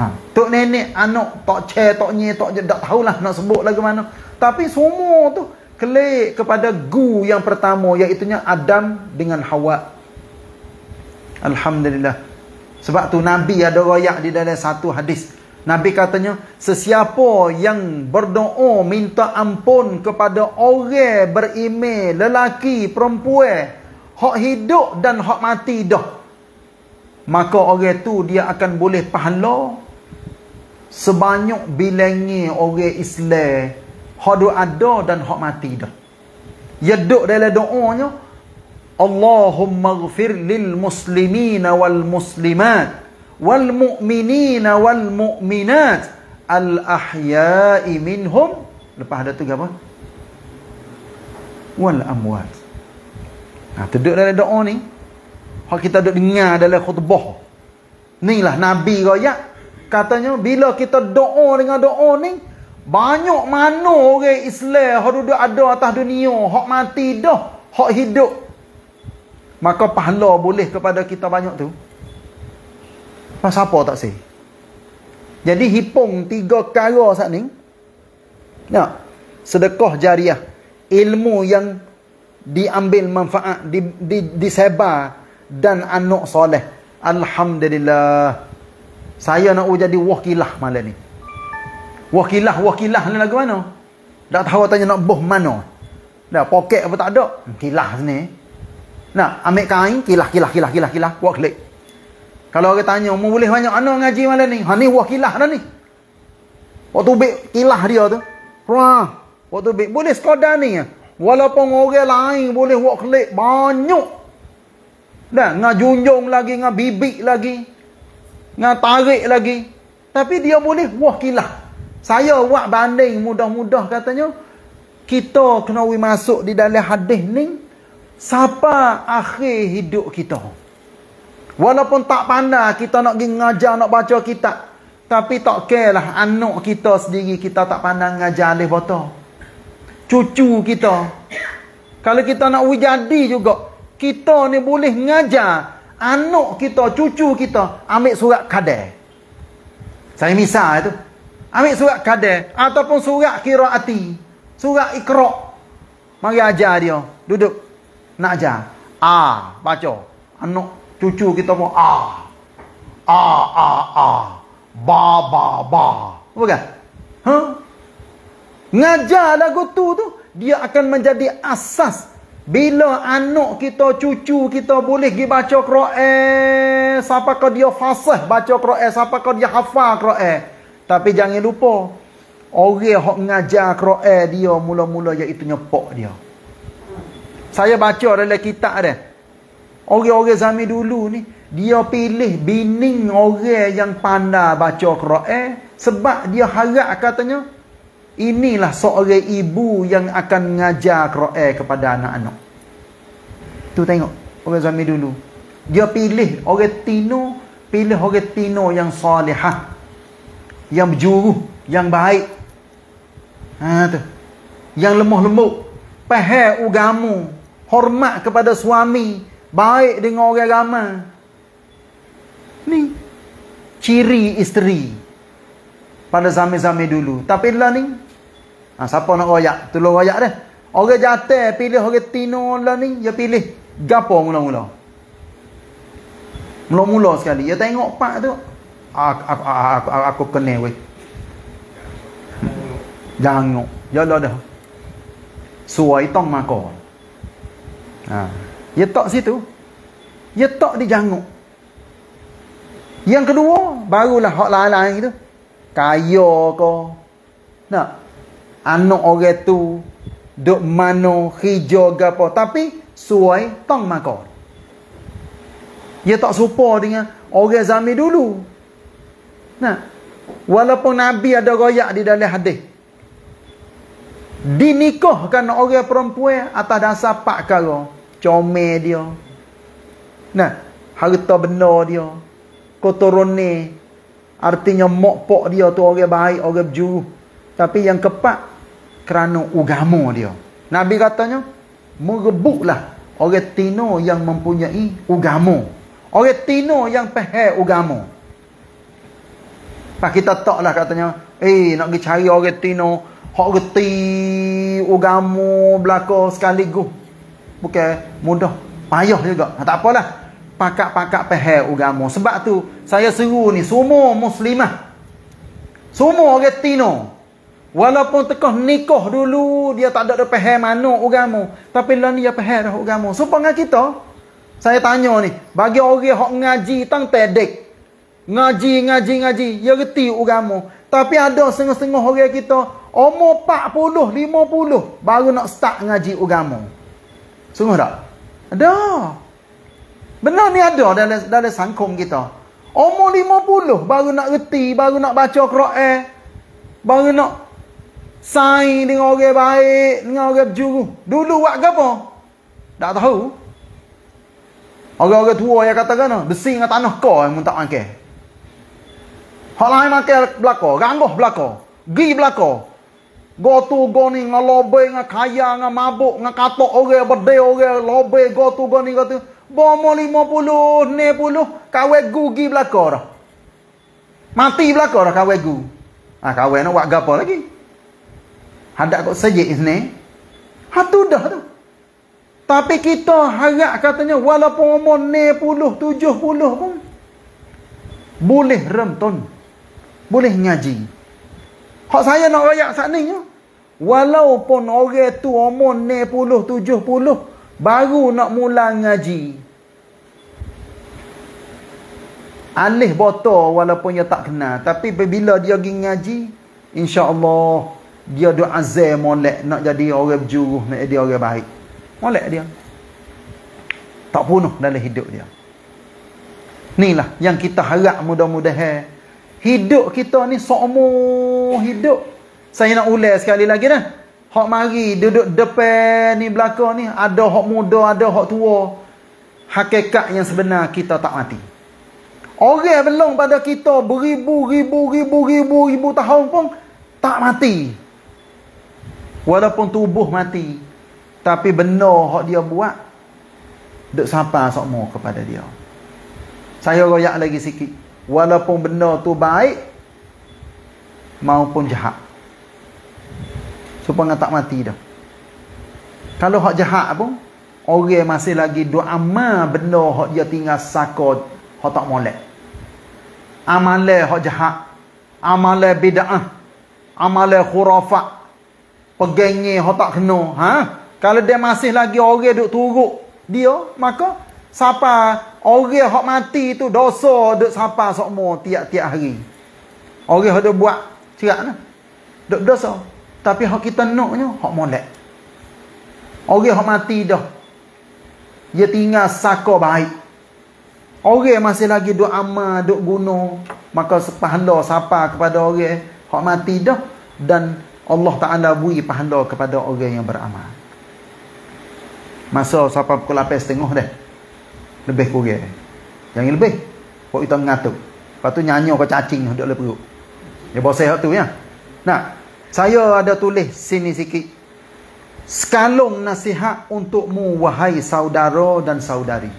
Ha, tok nenek anak tok ce tok nye tok je tak tahulah nak sebut lagi mana. Tapi semua tu kelik kepada gu yang pertama iaitu Adam dengan Hawa. Alhamdulillah. Sebab tu Nabi ada royak di dalam satu hadis. Nabi katanya, sesiapa yang berdoa minta ampun kepada orang berimej, lelaki, perempuan, hak hidup dan hak mati dah. Maka orang tu dia akan boleh pahala sebanyak bilangnya orang Islam hak ada dan hak mati dah. Ya duk dalam doanya, Allahumma ghafir lil muslimina wal muslimat wal mu'minina wal mu'minat. Al ahya'i minhum. Lepas ada tu apa? Wal amwat. Nah duduk dalam doa ni hak kita duduk dengar dalam khutbah. Ni lah nabi royak. Katanya bila kita doa dengan doa ni banyak mana orang Islam hak duduk ada atas dunia hak mati dah hak hidup. Maka pahala boleh kepada kita banyak tu Pasal apa tak sih? Jadi hipung tiga kara saat ni. Ya. Sedekah jariah. Ilmu yang diambil manfaat, di, di, disebar dan anak soleh. Alhamdulillah. Saya nak jadi wakilah malam ni. Wakilah, wakilah ni lagu mana? Tak tahu tanya nak boh mana. Dah poket apa tak ada. Kilah sini. Nak ambil kain, kilah, kilah, kilah, kilah, kilah. Klik. Kalau orang tanya, mau boleh banyak mana ngaji malam ni? Ha ni wakilah dah ni. Waktu bik kilah dia tu. Wah. Waktu bik. Boleh sekadar ni. Walaupun orang lain boleh buat klik banyak. Dan ngah junjung lagi, ngah bibik lagi. Ngah tarik lagi. Tapi dia boleh wakilah. Saya buat banding mudah-mudah katanya. Kita kena masuk di dalam hadis ni. Siapa akhir hidup kita. Walaupun tak pandai kita nak pergi ngajar, nak baca kitab. Tapi tak care lah anak kita sendiri kita tak pandai ngajar alih botol. Cucu kita. Kalau kita nak jadi juga. Kita ni boleh ngajar anak kita, cucu kita ambil surat kadar. Saya misal itu. Ambil surat kadar ataupun surat kiraati. Surat ikra. Mari ajar dia. Duduk. Nak ajar. A. Baca. Anak cucu kita pun A. A. A. A. Ba. Ba. Ba. Bukan? Ha? Ngajar lagu tu tu. Dia akan menjadi asas. Bila anak kita, cucu kita boleh pergi baca Quran. Siapakah dia fasih baca Quran. Siapakah dia hafal Quran. Tapi jangan lupa. Orang yang mengajar Quran dia mula-mula iaitu nyepok dia. Saya baca dalam kitab dia. Orang-orang zaman dulu ni. Dia pilih bining orang yang pandai baca Quran. Sebab dia harap katanya. Inilah seorang ibu yang akan mengajar Quran kepada anak-anak. Tu tengok. Orang zaman dulu. Dia pilih orang tino. Pilih orang tino yang salihah yang berjuru, yang baik. Ha tu. Yang lemah lembut, faham agama, hormat kepada suami, baik dengan orang ramai. Ni ciri isteri pada zaman-zaman dulu. Tapi lah ni, ha, siapa nak royak? Tolong royak dah. Orang jatuh pilih orang tino lah ni, dia pilih gapo mula-mula. Mula-mula sekali. Dia tengok pak tu, aku aku aku, aku kena weh. Jangan. Ya lah dah. Suai tong makan. Ha. Ya tak situ. Ya tak di janguk. Yang kedua, barulah hak lain-lain itu. Kaya ke. Nak. Anak orang tu. Duk mana hijau ke apa. Tapi, suai tong makan. Ya tak serupa dengan orang zaman dulu. Nah, walaupun Nabi ada royak di dalam hadis. Dinikahkan orang perempuan atas dasar pak kara. Comel dia. Nah, harta benda dia. Kotorone. Artinya mok pok dia tu orang baik, orang berjuru. Tapi yang kepak kerana agama dia. Nabi katanya, merebutlah orang tino yang mempunyai agama. Orang tino yang faham agama. Pak kita taklah katanya, eh nak pergi cari orang tino hak reti agama belaka sekaligus. Bukan mudah, payah juga. Tak apalah. Pakak-pakak faham agama. Sebab tu saya seru ni semua muslimah. Semua orang tino. Walaupun tekah nikah dulu dia tak ada faham mana agama, tapi lah dia faham dah agama. Supaya kita saya tanya ni, bagi orang hak ngaji tang tedek, Ngaji, ngaji, ngaji. Ya reti agama. Tapi ada setengah-setengah orang kita. Umur 40, 50. Baru nak start ngaji agama. Sungguh tak? Ada. Benar ni ada dalam, dalam sangkum kita. Umur 50. Baru nak reti. Baru nak baca Quran. Baru nak saing dengan orang baik. Dengan orang berjuru. Dulu buat apa? Tak tahu. Orang-orang tua yang katakan. Besi dengan tanah kau yang tak makan. Hak lain makan belaka, gangguh belaka, gi belaka. Go tu go ni ngalobe nga kaya nga mabuk nga katok orang berde orang lobe go tu go ni go tu. Bomo 50, 60, kawe gu gi belaka dah. Mati belaka dah kawe gu. Ah kawe nak buat gapo lagi? Hadak kok sejik sini. Ha tu dah tu. Tapi kita harap katanya walaupun umur 60, 70 pun boleh remton. Boleh ngaji. Hak saya nak rayak saat ni ya. Walaupun orang tu umur 60, 70 baru nak mula ngaji. Alih botol walaupun dia tak kenal. Tapi bila dia pergi ngaji, insya-Allah dia doa azam molek nak jadi orang berjuruh, nak jadi orang baik. Molek dia. Tak punuh dalam hidup dia. Inilah yang kita harap mudah-mudahan hidup kita ni seumur hidup. Saya nak ulas sekali lagi dah. Hak mari duduk depan ni belakang ni ada hak muda, ada hak tua. Hakikat yang sebenar kita tak mati. Orang belum pada kita beribu, ribu, ribu, ribu, ribu tahun pun tak mati. Walaupun tubuh mati. Tapi benar hak dia buat. Duk sapa sokmo kepada dia. Saya royak lagi sikit. Walaupun benar tu baik. Maupun jahat. Supaya tak mati dah. Kalau hak jahat pun. Orang masih lagi duk amal benar hak dia tinggal sakot. Hak tak molek amalan hak jahat amalan bid'ah amalan khurafat pegangnya hak tak kena ha kalau dia masih lagi orang duk turuk dia maka siapa orang hak mati tu dosa duk siapa semua tiap-tiap hari orang duk buat cerak nah duk dosa tapi hak kita naknya hak molek orang hak mati dah dia tinggal saka baik Orang masih lagi duk amal, duk guna, maka pahala siapa kepada orang hak mati dah dan Allah Taala beri pahala kepada orang yang beramal. Masa siapa pukul 8.30 dah. Lebih kurang. Jangan lebih. Kok kita ngatuk. Lepas tu nyanyi kau cacing duk le perut. Ya bosai hak tu ya. Nah, saya ada tulis sini sikit. Sekalung nasihat untukmu wahai saudara dan saudari.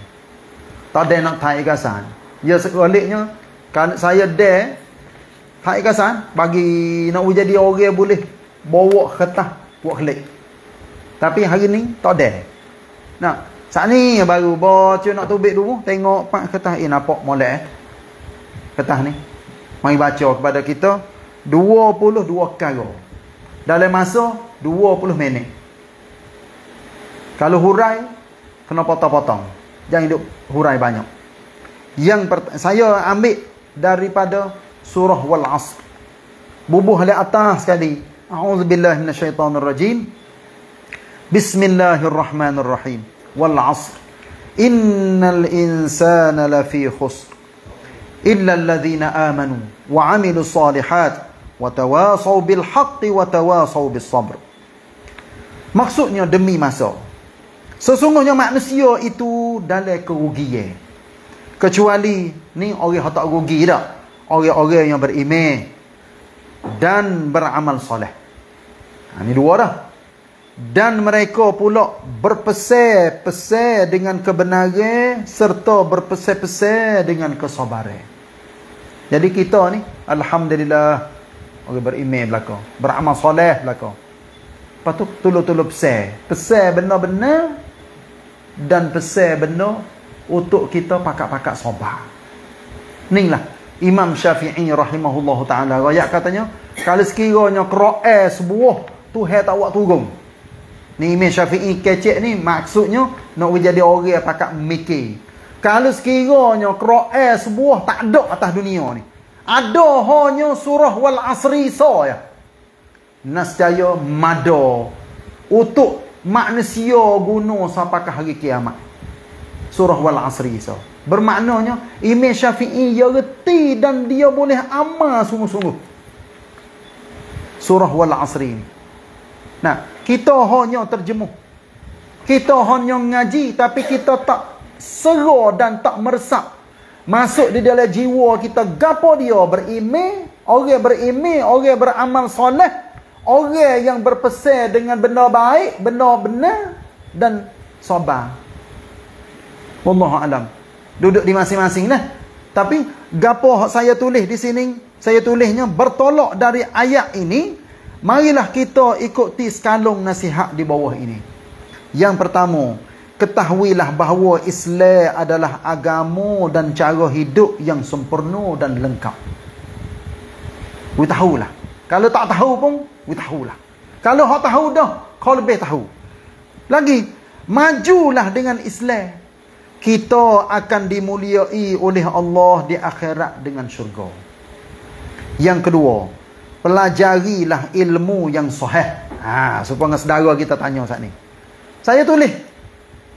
Tak ada nak tak ikasan. Ya sebaliknya kan saya ada tak ikasan bagi nak jadi orang boleh bawa kertas buat klik. Tapi hari ni tak ada. Nak saat ni baru baca nak tubik dulu tengok pak kertas ini nampak molek eh. Kertas ni. Mari baca kepada kita 22 kali. Dalam masa 20 minit. Kalau hurai kena potong-potong. Jangan hidup hurai banyak. Yang saya ambil daripada surah Wal Asr. Bubuh di atas sekali. A'udzubillahi minasyaitonirrajim. Bismillahirrahmanirrahim. Wal Asr. Innal insana lafi khusr. Illa alladhina amanu wa 'amilu salihat wa tawasaw bil haqqi wa tawasaw bis sabr. Maksudnya demi masa. Sesungguhnya manusia itu dalam kerugian. Kecuali ni orang yang tak rugi tak. Orang-orang yang beriman dan beramal soleh. Ha, ni dua dah. Dan mereka pula berpesan-pesan dengan kebenaran serta berpesan-pesan dengan kesabaran. Jadi kita ni alhamdulillah orang beriman belaka, beramal soleh belaka. Tu tulu-tulu pesan. Pesan benar-benar dan pesan benda untuk kita pakak-pakak sabar. Inilah Imam Syafi'i rahimahullah ta'ala. Rakyat katanya, kalau sekiranya Quran sebuah, Tuhan tak buat turun. Ni Imam Syafi'i kecek ni, maksudnya, nak jadi orang yang pakak mikir. Kalau sekiranya Quran sebuah tak ada atas dunia ni. Ada hanya surah wal asri so ya. Nascaya mada untuk manusia guna sampai hari kiamat. Surah Wal Asri so. Bermaknanya Imam Syafi'i dia reti dan dia boleh amal sungguh-sungguh. Surah Wal Asri ni. Nah, kita hanya terjemuh. Kita hanya ngaji tapi kita tak seru dan tak meresap. Masuk di dalam jiwa kita gapo dia berimeh, orang berimeh, orang beramal soleh, Orang yang berpesan dengan benda baik, benda benar dan sabar. Wallahu alam. Duduk di masing-masing lah. Tapi gapo saya tulis di sini, saya tulisnya bertolak dari ayat ini, marilah kita ikuti sekalung nasihat di bawah ini. Yang pertama, ketahuilah bahawa Islam adalah agama dan cara hidup yang sempurna dan lengkap. We tahulah. Kalau tak tahu pun, we tahulah. Kalau hak tahu dah, kau lebih tahu. Lagi, majulah dengan Islam. Kita akan dimuliai oleh Allah di akhirat dengan syurga. Yang kedua, pelajarilah ilmu yang sahih. Ha, supaya saudara kita tanya saat ni. Saya tulis,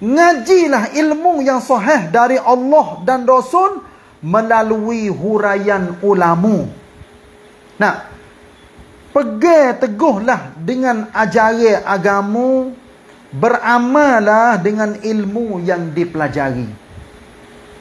ngajilah ilmu yang sahih dari Allah dan Rasul melalui huraian ulama. Nah, pegang teguhlah dengan ajaran agama, beramallah dengan ilmu yang dipelajari.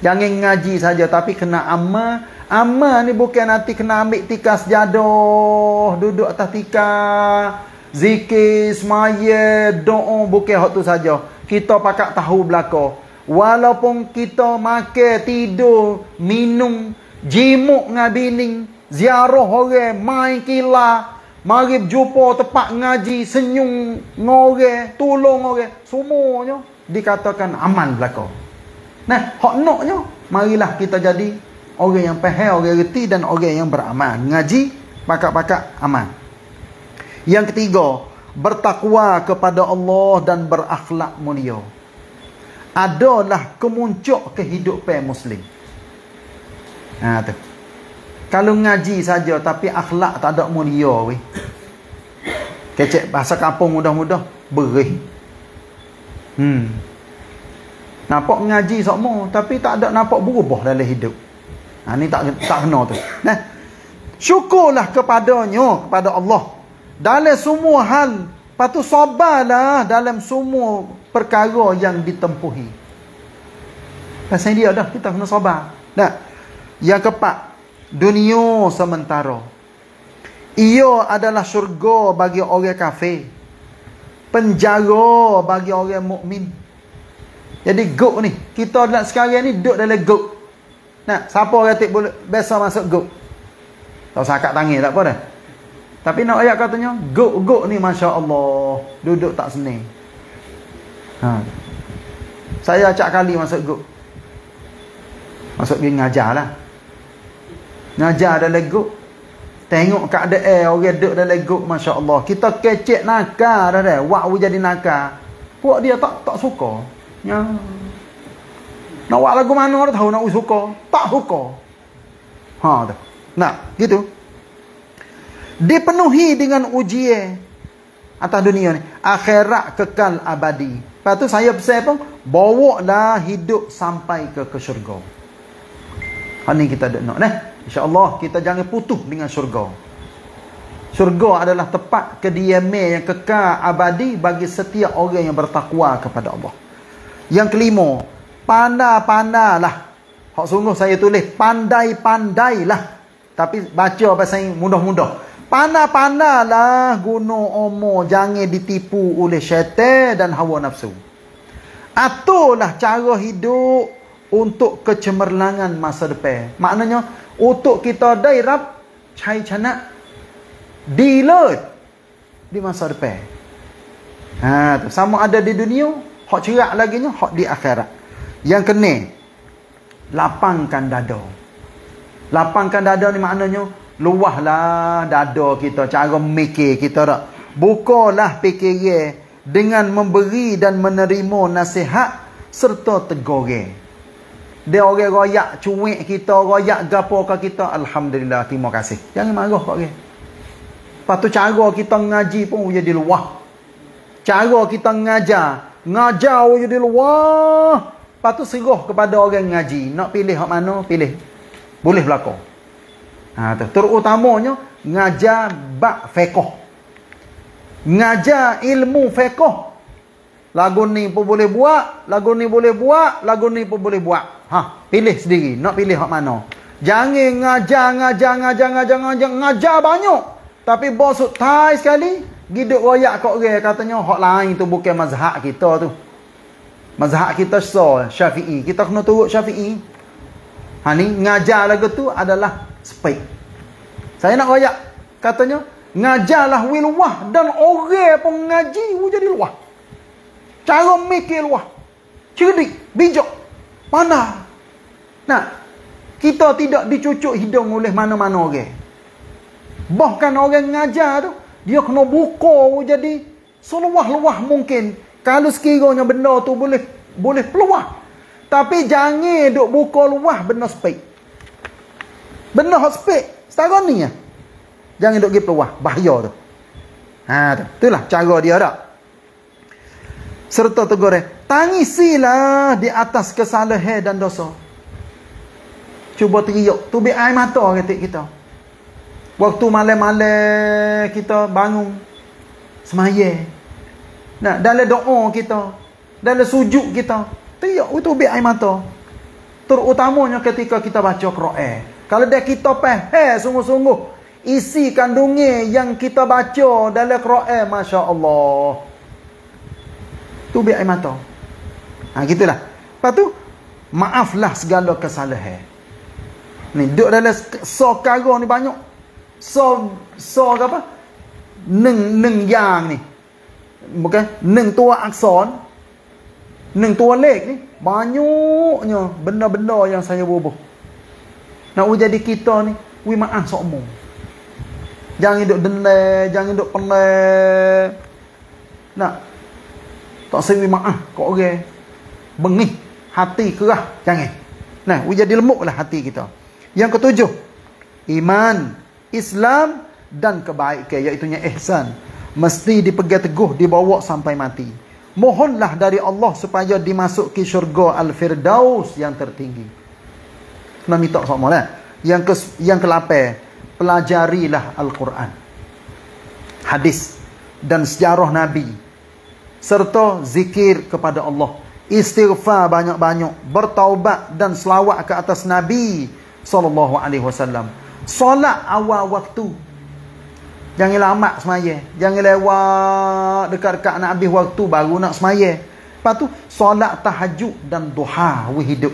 Jangan ngaji saja tapi kena amal. Amal ni bukan nanti kena ambil tikar sejadah, duduk atas tikar, zikir, semaya, doa, bukan hak tu saja. Kita pakat tahu belaka. Walaupun kita makan, tidur, minum, jimuk dengan bini, ziarah orang, main kila, mari jumpa tempat ngaji, senyum ngore, tolong orang, semuanya dikatakan aman belaka. Nah, hak naknya, marilah kita jadi orang yang faham, orang reti dan orang yang beramal. Ngaji, pakak-pakak aman. Yang ketiga, bertakwa kepada Allah dan berakhlak mulia. Adalah kemuncak kehidupan Muslim. Ha, tu. Kalau ngaji saja tapi akhlak tak ada mulia. Weh. Kecek bahasa kampung mudah-mudah. Berih. Hmm. Nampak ngaji semua tapi tak ada nampak berubah dalam hidup. Ha, ni tak tak kena tu. Nah. Syukurlah kepadanya, kepada Allah. Dalam semua hal. Lepas tu sabarlah dalam semua perkara yang ditempuhi. Pasal dia dah, kita kena sabar. Nah. Yang keempat. Dunia sementara. Ia adalah syurga bagi orang kafir. Penjara bagi orang mukmin. Jadi guk ni. Kita sekarang ni duduk dalam guk. Nak, siapa ratik boleh biasa masuk guk? Tak usah akak tangi, tak apa dah. Tapi nak ayat katanya, guk-guk ni Masya Allah, duduk tak seni. Ha. Saya acak kali masuk guk. Masuk pergi ngajar lah. Ngajar dalam guk. Tengok keadaan orang duduk dalam guk, Masya Allah. Kita kecek nakar dah dah. Wak jadi nakar. Puak dia tak tak suka. Ya. Nak buat lagu mana dah tahu nak suka. Tak suka. Ha tu. Nah, gitu. Dipenuhi dengan ujian atas dunia ni. Akhirat kekal abadi. Lepas tu saya pesan pun, bawa dah hidup sampai ke ke syurga. Ha ni kita nak nah. InsyaAllah kita jangan putus dengan syurga. Syurga adalah tempat kediaman yang kekal abadi bagi setiap orang yang bertakwa kepada Allah. Yang kelima, pandai-pandailah. Hak sungguh saya tulis pandai-pandailah. Tapi baca pasal mudah-mudah. Pandai-pandailah guna umur jangan ditipu oleh syaitan dan hawa nafsu. Aturlah cara hidup untuk kecemerlangan masa depan. Maknanya untuk kita dairab cai canak dilut di masa depan. Ha, sama ada di dunia, hak cerak lagi hak di akhirat. Yang kena lapangkan dada. Lapangkan dada ni maknanya luahlah dada kita cara mikir kita tak. Bukalah fikiran dengan memberi dan menerima nasihat serta tegur. Dia orang royak cuik kita, royak gapo ke kita, alhamdulillah, terima kasih. Jangan marah kok orang. Lepas tu cara kita ngaji pun jadi luah. Cara kita ngajar, ngajar jadi luah. Lepas tu serah kepada orang ngaji. Nak pilih hak mana, pilih. Boleh berlaku. Ha, tu. Terutamanya, ngajar bak fekoh. Ngajar ilmu fekoh. Lagu ni pun boleh buat, lagu ni boleh buat, lagu ni pun boleh buat. Ha, pilih sendiri. Nak pilih hak mana. Jangan ngajar, ngajar, ngajar, ngajar, ngajar, ngajar banyak. Tapi bosuk tai sekali, giduk royak kok orang katanya hak lain tu bukan mazhab kita tu. Mazhab kita so Syafi'i. Kita kena turut Syafi'i. Ha ni ngajar lagu tu adalah spek. Saya nak royak katanya ngajarlah wi luah dan orang pun ngaji wi jadi luah. Cara mikir luah. Cerdik, bijak. Mana? Nah, kita tidak dicucuk hidung oleh mana-mana orang. Bahkan orang ngajar tu, dia kena buka jadi seluah-luah mungkin. Kalau sekiranya benda tu boleh boleh peluah. Tapi jangan duk buka luah benda spek. Benda hot spek. Setara ni ya. Jangan duk pergi peluah. Bahaya tu. Ha, tu. itulah cara dia tak. Serta tegur dia. Tangisilah di atas kesalahan dan dosa. Cuba teriak. Tu air mata kata kita. Waktu malam-malam kita bangun. Semaya. Nah, dalam doa kita. Dalam sujud kita. Teriak. Itu air mata. Terutamanya ketika kita baca Quran. Kalau dia kita pahal sungguh-sungguh. Isi kandungnya yang kita baca dalam Quran. Masya Allah. Tu biar air mata. Ha, gitulah. Lepas tu, maaflah segala kesalahan. Ni, duduk dalam so kara ni banyak. So, so apa? Neng, neng yang ni. Bukan? Neng tua akson. Neng tua lek ni. Banyaknya benda-benda yang saya bubuh. Nak jadi kita ni, we maaf sokmu. Jangan duduk denai, jangan duduk penai. Nak, tak sewi maaf kau orang bengih hati kerah jangan nah we jadi lemuklah hati kita yang ketujuh iman Islam dan kebaikan iaitu nya ihsan mesti dipegang teguh dibawa sampai mati. Mohonlah dari Allah supaya dimasuki syurga al-firdaus yang tertinggi. Kena minta sama lah yang ke yang ke-8 pelajarilah al-Quran. Hadis dan sejarah nabi. Serta zikir kepada Allah. Istighfar banyak-banyak bertaubat dan selawat ke atas nabi sallallahu alaihi wasallam. Solat awal waktu jangan lama semaya jangan lewat dekat-dekat nak habis waktu baru nak semaya lepas tu solat tahajud dan duha hidup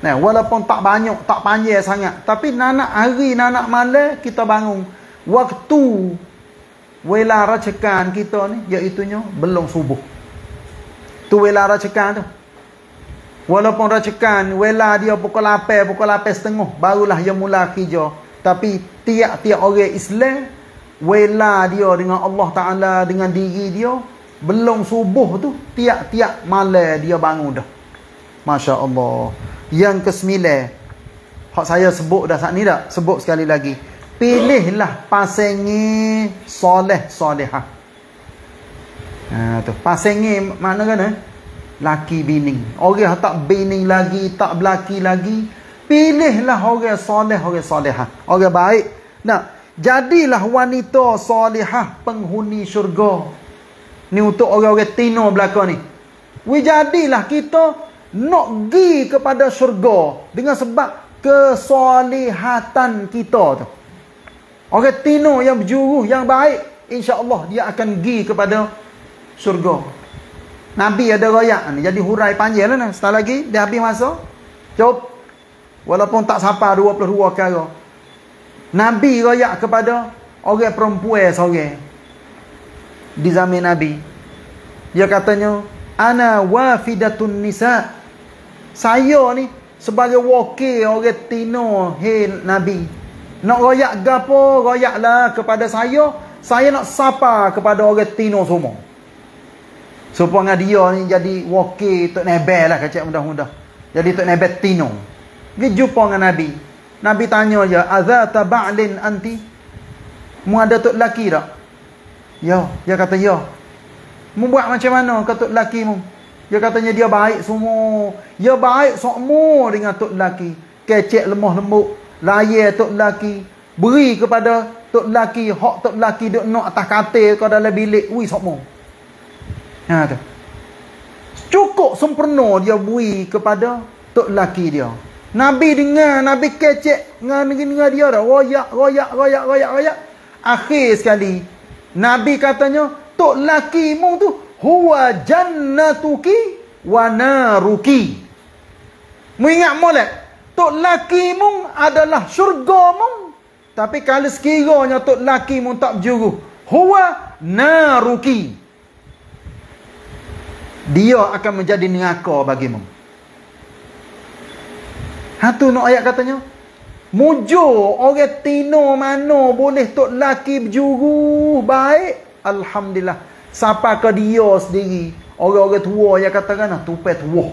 nah walaupun tak banyak tak panjang sangat tapi nanak hari nanak malam kita bangun waktu Wela racakan kita ni iaitunya belum subuh. Tu wela racakan tu. Walaupun racakan wela dia pukul 8, pukul 8.30 barulah dia mula kerja. Tapi tiap-tiap orang Islam wela dia dengan Allah Taala dengan diri dia belum subuh tu tiap-tiap malam dia bangun dah. Masya-Allah. Yang kesembilan hak saya sebut dah saat ni dah sebut sekali lagi pilihlah pasangi soleh solehah. Ha tu pasangi mana kan eh? Laki bini. Orang tak bini lagi, tak belaki lagi, pilihlah orang soleh, orang solehah. Orang baik. Nah, jadilah wanita solehah penghuni syurga. Ni untuk orang-orang tino belakang ni. We jadilah kita nak pergi kepada syurga dengan sebab kesolehatan kita tu. Orang tino yang berjuru, yang baik, insya-Allah dia akan pergi kepada syurga. Nabi ada royak ni, jadi hurai panjang lah Setelah lagi dia habis masa. Cop. Walaupun tak sampai 22 kali. Nabi royak kepada orang perempuan seorang. Di zaman Nabi. Dia katanya, ana wafidatun nisa. Saya ni sebagai wakil orang tino hei Nabi. Nak royak gapo, royaklah kepada saya. Saya nak sapa kepada orang Tino semua. Supaya dia ni jadi wakil Tok Nebel lah kacak mudah-mudah. Jadi Tok Nebel Tino. Dia jumpa dengan Nabi. Nabi tanya dia, Azata ba'lin anti? Mu ada Tok laki tak? Ya, dia kata ya. Mu buat macam mana ke Tok laki mu? Dia katanya dia baik semua. Dia baik semua dengan Tok laki. Kecek lemah lembut layar tok lelaki beri kepada tok lelaki hak tok lelaki duk nak atas katil kau dalam bilik ui sokmo ha tu cukup sempurna dia beri kepada tok lelaki dia nabi dengar nabi kecek dengan dia dah royak royak royak royak royak akhir sekali nabi katanya tok lelaki mu tu huwa jannatuki wa naruki mu ingat molek Tok laki mung adalah syurga mung. Tapi kalau sekiranya tok laki mung tak berjuru. Huwa naruki. dia akan menjadi neraka bagimu. Ha tu nak ayat katanya. Mujur orang tino mana boleh tok laki berjuru baik. Alhamdulillah. Sampai ke dia sendiri. Orang-orang tua yang katakan ah, tupai tua.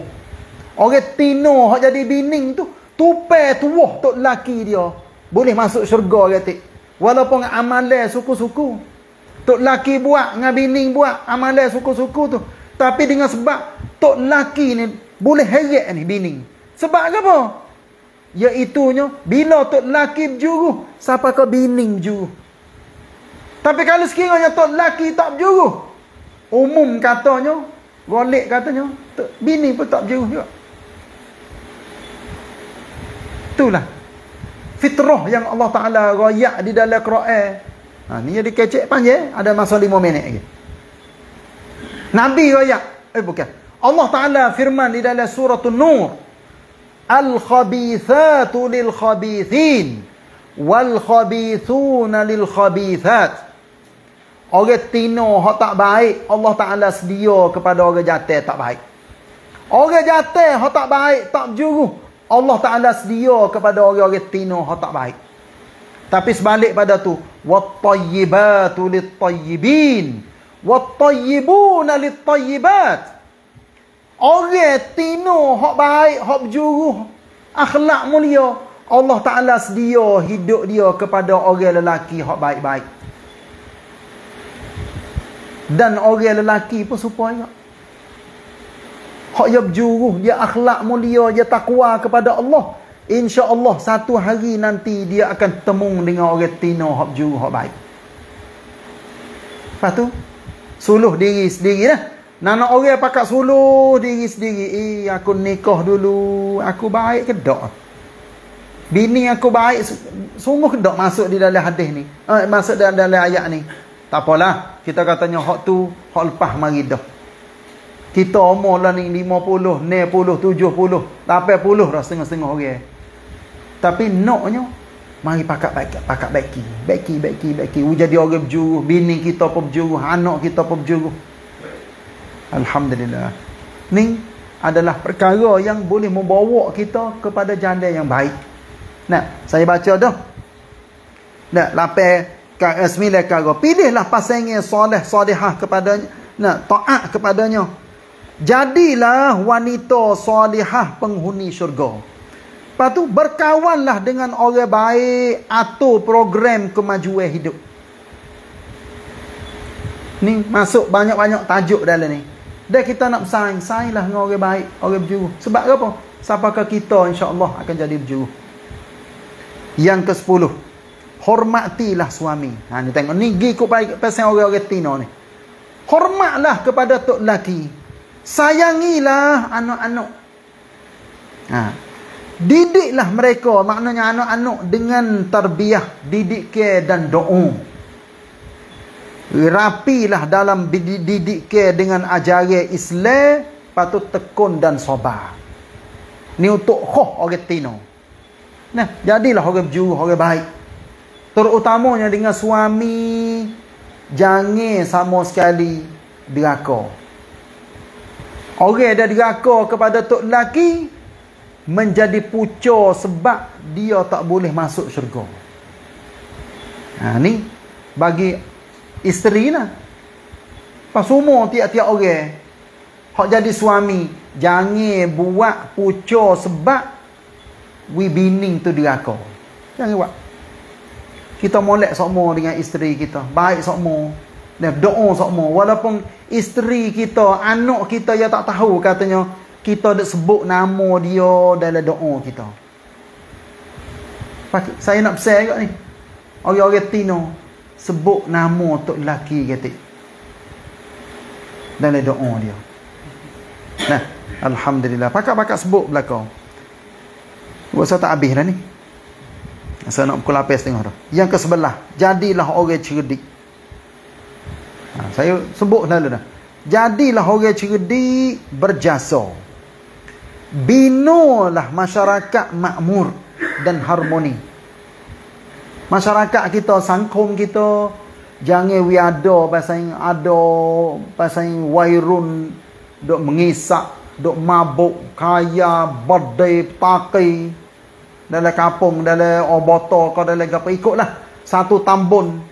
Orang tino hak jadi bining tu. Tupai tua tok laki dia. Boleh masuk syurga kata. Walaupun amalan suku-suku. Tok laki buat dengan bining buat amalan suku-suku tu. Tapi dengan sebab tok laki ni boleh heret ni bining. Sebab apa? Iaitunya bila tok laki berjuru, siapa ke bining berjuru. Tapi kalau sekiranya tok laki tak berjuru, umum katanya, golek katanya, tok bini pun tak berjuru juga. Itulah fitrah yang Allah Taala royak di dalam Quran. Ha ni jadi kecek panjang, ada masa 5 minit lagi. Nabi royak, eh bukan. Allah Taala firman di dalam surah An-Nur, Al-khabithatu lil-khabithin Wal-khabithuna lil-khabithat. Orang tino yang tak baik Allah Ta'ala sedia kepada orang jatuh tak baik. Orang jatuh yang tak baik tak berjuru Allah Ta'ala sedia kepada orang-orang tino yang tak baik. Tapi sebalik pada tu Wat-tayyibatu lit-tayyibin Wat-tayyibuna lit-tayyibat Orang tino hak baik, hak berjuru, akhlak mulia, Allah Taala sedia hidup dia kepada orang lelaki hak baik-baik. Dan orang lelaki pun supaya hak dia berjuru, dia akhlak mulia, dia takwa kepada Allah. Insya-Allah satu hari nanti dia akan temu dengan orang tino hak berjuru, hak baik. Lepas tu, suluh diri sendiri lah. Nana orang pakat suluh diri sendiri. Eh, aku nikah dulu. Aku baik ke tak? Bini aku baik. Sungguh ke tak masuk di dalam hadis ni? Eh, masuk dalam, dalam ayat ni. Tak apalah. Kita katanya hak tu, hak lepas mari dah. Kita umur lah ni 50, 60, 70, 80 dah setengah-setengah orang. Tapi naknya, mari pakat baik, pakat baiki. Baiki, baiki, baiki. Jadi orang berjuru. Bini kita pun berjuru. Anak kita pun berjuru. Alhamdulillah. Ni adalah perkara yang boleh membawa kita kepada janda yang baik. Nah, saya baca dah. Nah, lapai ke sembilan kara. Pilihlah pasangan soleh solehah kepadanya. Nah, taat kepadanya. Jadilah wanita solehah penghuni syurga. Lepas tu berkawanlah dengan orang baik atau program kemajuan hidup. Ni masuk banyak-banyak tajuk dalam ni. Dan kita nak bersaing, sainglah dengan orang baik, orang berjuru. Sebab apa? Siapakah kita insya-Allah akan jadi berjuru. Yang ke-10. Hormatilah suami. Ha ni tengok ni gi kok baik pasal orang-orang Tino ni. Hormatlah kepada tok laki. Sayangilah anak-anak. Ha. Didiklah mereka, maknanya anak-anak dengan tarbiyah, didik dan doa rapilah dalam didik ke dengan ajaran Islam patut tekun dan sabar ni untuk khoh orang tino. Nah jadilah orang berjuru orang baik. Terutamanya dengan suami jangan sama sekali deraka. Orang ada deraka kepada tok lelaki menjadi pucuk sebab dia tak boleh masuk syurga. Ha ni bagi isteri lah. Pas semua tiap-tiap orang hak jadi suami jangan buat pucuk sebab we bining tu diraka. Jangan buat. Kita molek semua dengan isteri kita. Baik semua. Dan doa semua. Walaupun isteri kita, anak kita yang tak tahu katanya kita ada sebut nama dia dalam doa kita. Saya nak pesan juga ni. Orang-orang Tino sebut nama tok lelaki kata. Dalam doa dia. Nah alhamdulillah. Pakak-pakak sebut belakang. Rasa tak habis dah ni. Saya nak pukul 8 setengah dah. Yang ke sebelah Jadilah orang cerdik. Ha, Saya sebut dulu dah. Jadilah orang cerdik Berjasa. Binulah masyarakat makmur Dan harmoni masyarakat kita sangkum kita jangan wi ada pasal ada pasal wairun duk mengisak, duk mabuk, kaya, berdai, taki. Dalam kampung, dalam oboto, kau dalam apa ikutlah. Satu tambun.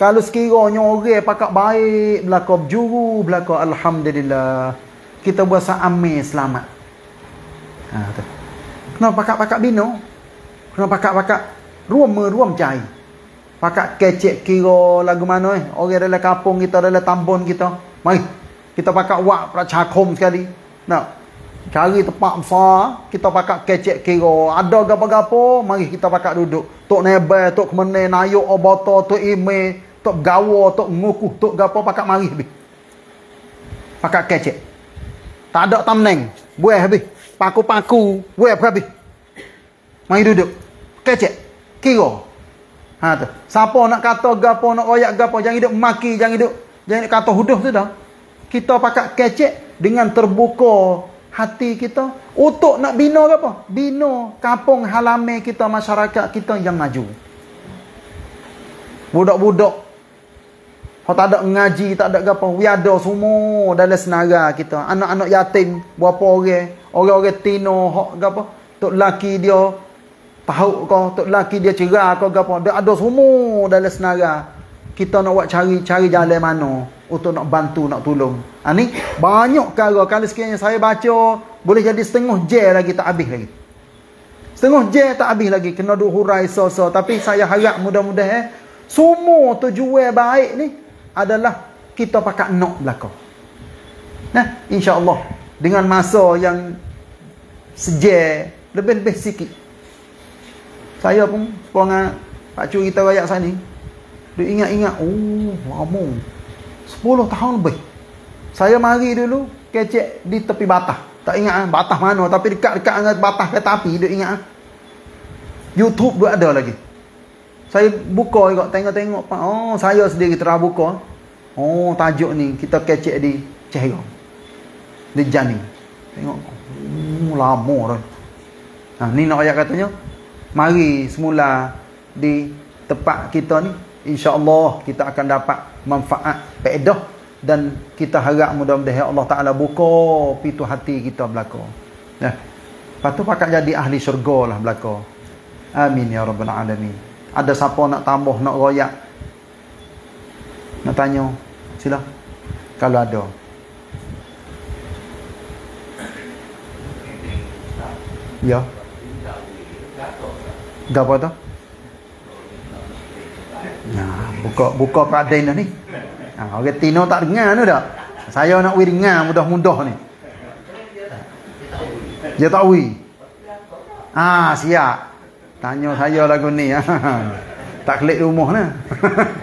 Kalau sekiranya orang pakak baik, belakang berjuru, belakang Alhamdulillah. Kita buat amir selamat. Ha, tu. Kenapa pakak-pakak bino? Kenapa pakak-pakak ruam-ruam cai? Pakak kecek kira lagu mana eh? Orang dalam kampung kita, dalam tambun kita. Mari, kita pakai wak para cakom sekali. Nak cari tempat besar, kita pakai kecek kira. Ada gapo-gapo, mari kita pakai duduk. Tok nebe, tok kemene, nayuk oboto, tok ime, tok gawo, tok ngukuh, tok gapo pakai mari habis. Pakai kecek. Tak ada tamneng, buah habis. Paku-paku, buah habis. Mari duduk. Kecek. Kira. Ha tu. Siapa nak kata gapo nak royak gapo jangan hidup maki, jangan hidup jangan kata huduh tu dah kita pakai kecek dengan terbuka hati kita untuk nak bina apa? Bina kampung halaman kita, masyarakat kita yang maju. Budak-budak kalau tak ada ngaji, tak ada apa, wiada semua dalam senara kita. Anak-anak yatim, berapa orang, orang-orang tino, hok apa, tok laki dia tahu kau, tok laki dia cerah kau apa, dia ada semua dalam senara. Kita nak buat cari-cari jalan mana untuk nak bantu nak tolong. Ha, ni banyak perkara kalau sekiranya saya baca boleh jadi setengah je lagi tak habis lagi. Setengah je tak habis lagi kena duk hurai so-so tapi saya harap mudah-mudahan eh, semua tujuan baik ni adalah kita pakai nak belakang. Nah, insya-Allah dengan masa yang seje lebih-lebih sikit. Saya pun sepangat Pak Curi kita rakyat sana. Dia ingat-ingat, oh, lama. 10 tahun lebih. Saya mari dulu kecek di tepi batah. Tak ingat ah batah mana tapi dekat-dekat dengan batah kereta api dia ingat ah. YouTube dia ada lagi. Saya buka juga tengok-tengok oh saya sendiri terah buka. Oh tajuk ni kita kecek di Cehong. Di Jani. Tengok. Oh, lama dah. Ha, ni nak ayat katanya. Mari semula di tempat kita ni insya-Allah kita akan dapat manfaat faedah dan kita harap mudah-mudahan Allah Taala buka pintu hati kita belaka. Ya. Lepas tu pakat jadi ahli syurga lah belaka. Amin ya rabbal alamin. Ada siapa nak tambah nak royak? Nak tanya? Sila. Kalau ada. Ya. Gapo tu? Nah, buka buka peraden dah ni. Ha, orang Tino tak dengar tu dah. Saya nak wi dengar mudah-mudah ni. Dia tak wi. Ah, siap. Tanya saya lagu ni. Tak klik rumah nah.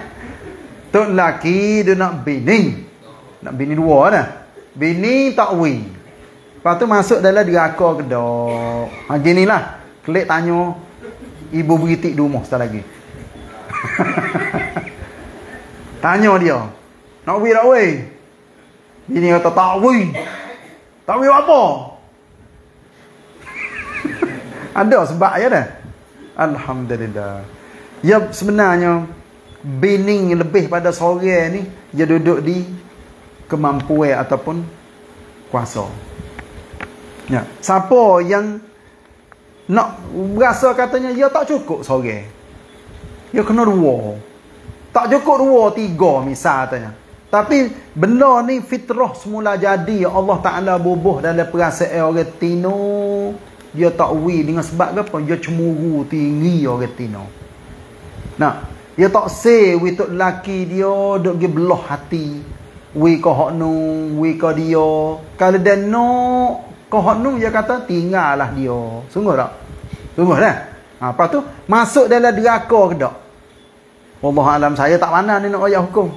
Tok laki dia nak bini. Nak bini dua dah. Bini tak wi. Lepas tu masuk dalam diraka kedok. Ha ginilah. Klik tanya ibu beritik di rumah sekali lagi. Tanya dia. Nak pergi tak pergi? Bini kata tak pergi. Tak pergi apa? Ada sebab ya dah. Alhamdulillah. Ya sebenarnya bini lebih pada sore ni dia duduk di kemampuan ataupun kuasa. Ya, siapa yang nak rasa katanya dia tak cukup sore. Dia kena dua. Tak cukup dua, tiga misalnya. Tapi benda ni fitrah semula jadi. Allah Ta'ala bubuh dalam perasaan orang tino. Dia tak wi dengan sebab apa? Dia cemuru tinggi orang tino. Nah, dia tak say wi tok laki dia duk gi belah hati. Wi ko hok nu, wi ko dia. Kalau dia no ko hok nu dia kata tinggallah dia. Sungguh tak? Sungguh dah. Ha, lepas tu masuk dalam deraka ke tak? Allah alam saya tak mana ni nak ayat hukum.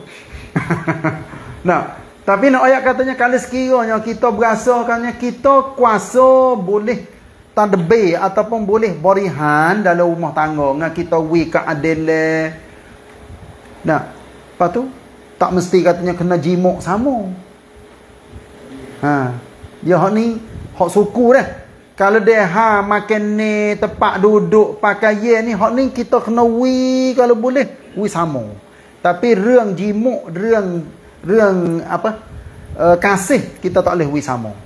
nah, tapi nak ayat katanya kalau sekiranya kita berasakannya kita kuasa boleh tadbir ataupun boleh berihan dalam rumah tangga dengan kita wi ke adil. Nah, lepas tu tak mesti katanya kena jimuk sama. Ha, dia hak ni hak suku dah. Kalau dia ha makan ni tempat duduk pakai ni hak ni kita kena wi kalau boleh wi sama. Tapi reng jimuk, reng reng apa? Uh, kasih kita tak boleh wi sama.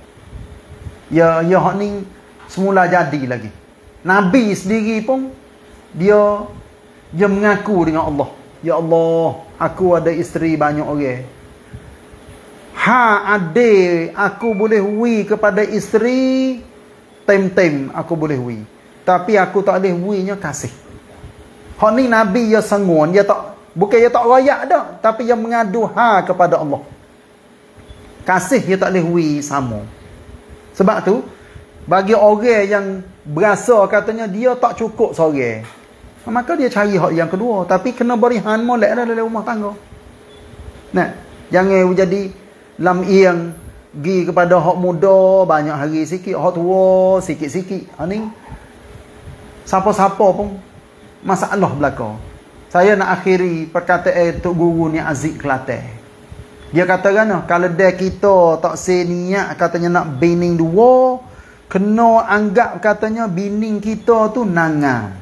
Ya ya hak ni semula jadi lagi. Nabi sendiri pun dia dia mengaku dengan Allah. Ya Allah, aku ada isteri banyak orang. Ha ade aku boleh wi kepada isteri tem-tem aku boleh wi. Tapi aku tak boleh wi-nya kasih. Hak ni Nabi ya sengun, dia tak bukan dia tak royak dah, tapi dia mengadu ha kepada Allah. Kasih dia tak boleh wi sama. Sebab tu bagi orang yang berasa katanya dia tak cukup seorang. Maka dia cari hak yang kedua, tapi kena beri han molek dalam rumah tangga. Nah, jangan jadi lam yang gi kepada hak muda banyak hari sikit, hak tua sikit-sikit. Ha ni siapa-siapa pun masalah belaka. Saya nak akhiri perkataan Tok Guru ni Aziz Kelantan. Dia kata kan, kalau dia kita tak seniat katanya nak bining dua, kena anggap katanya bining kita tu nangang.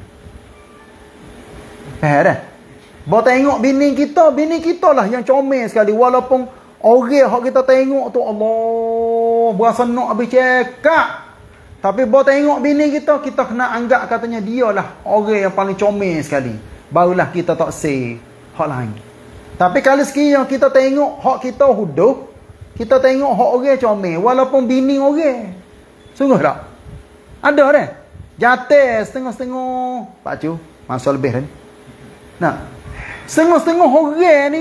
Faham dah? Bawa tengok bining kita, bining kita lah yang comel sekali. Walaupun orang yang kita tengok tu, Allah, berasa nak habis cekak. Tapi bawa tengok bini kita, kita kena anggap katanya dia lah orang yang paling comel sekali. Barulah kita tak say hak lain. Tapi kalau sekiranya kita tengok hak kita huduh, kita tengok hak orang comel, walaupun bini orang. Sungguh tak? Ada dah. Jatuh setengah-setengah. Pak Cu, masa lebih kan? Nah. Setengah-setengah orang ni,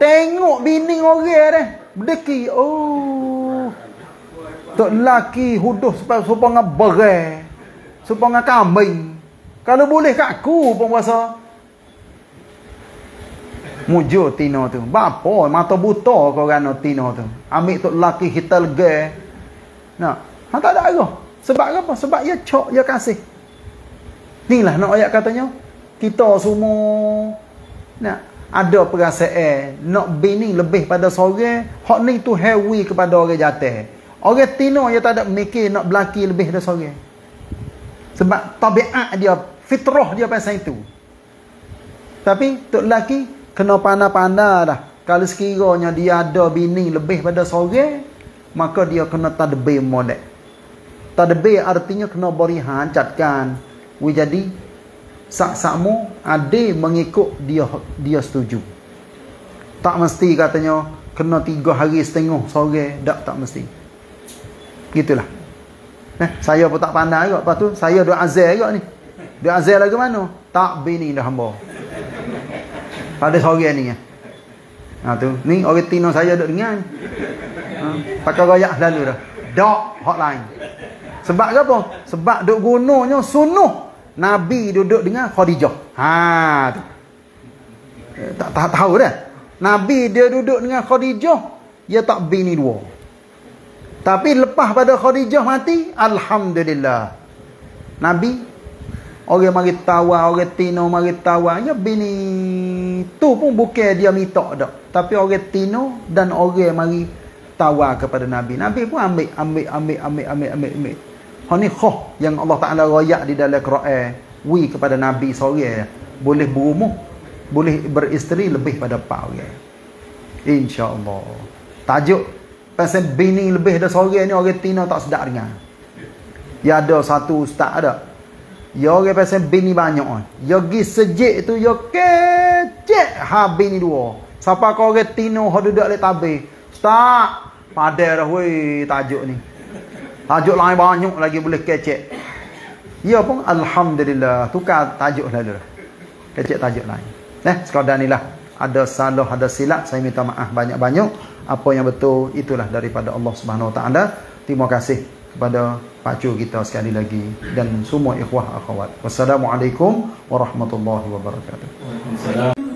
tengok bini orang dah. Berdeki, oh. Tok laki huduh supaya supaya dengan berai. Supaya dengan kambing. Kalau boleh kat aku pun rasa. Mujur Tino tu. Bapa mata buta kau rana Tino tu. Ambil tok laki kita lega. Nak. Ha, tak ada arah. Sebab apa? Sebab dia cok, dia kasih. Inilah nak ayat katanya. Kita semua nak ada perasaan nak bini lebih pada sore hak ni tu heavy kepada orang jatuh Orang tino yang tak ada mikir nak belaki lebih dari seorang. Sebab tabiat dia, fitrah dia pasal itu. Tapi tok lelaki kena pandai-pandai dah. Kalau sekiranya dia ada bini lebih pada seorang, maka dia kena tadbir molek. Tadbir artinya kena beri hancatkan. We jadi sak-sakmu ada mengikut dia dia setuju. Tak mesti katanya kena tiga hari setengah sore, tak tak mesti. Gitulah. Eh, saya pun tak pandai juga. Lepas tu, saya duk azal juga ni. Duk azal lagi mana? Tak bini dah hamba. Pada sore ni. Ya. Ha, tu. Ni orang tino saya duk dengar. Ha, pakai rayak lalu dah. Dok hotline. Sebab apa? Sebab duk gunanya sunuh. Nabi duduk dengan Khadijah. Ha. Eh, tak, tak tahu dah. Nabi dia duduk dengan Khadijah. Dia tak bini dua. Tapi lepas pada Khadijah mati, Alhamdulillah. Nabi, orang mari tawa, orang tino mari tawa. Ya bini, tu pun bukan dia minta dak. Tapi orang tino dan orang mari tawa kepada Nabi. Nabi pun ambil, ambil, ambil, ambil, ambil, ambil. ambil. Hal ni khoh yang Allah Ta'ala rayak di dalam Quran. Wi kepada Nabi sore. Boleh berumuh. Boleh beristeri lebih pada empat orang. InsyaAllah. Tajuk Pasal bini lebih dah sore ni orang Tina tak sedap dengar. Ya ada satu ustaz ada. Ya orang pasal bini banyak. Ya gi sejik tu ya kecek ha bini dua. Siapa kau orang Tina ha duduk le tabe. Ustaz, dah weh tajuk ni. Tajuk lain banyak lagi boleh kecek. Ya pun alhamdulillah tukar tajuk lalu. Kecek tajuk lain. Eh sekadar inilah ada salah ada silap saya minta maaf banyak-banyak apa yang betul itulah daripada Allah Subhanahu Taala. Terima kasih kepada pacu kita sekali lagi dan semua ikhwah akhwat. Wassalamualaikum warahmatullahi wabarakatuh. Waalaikumsalam.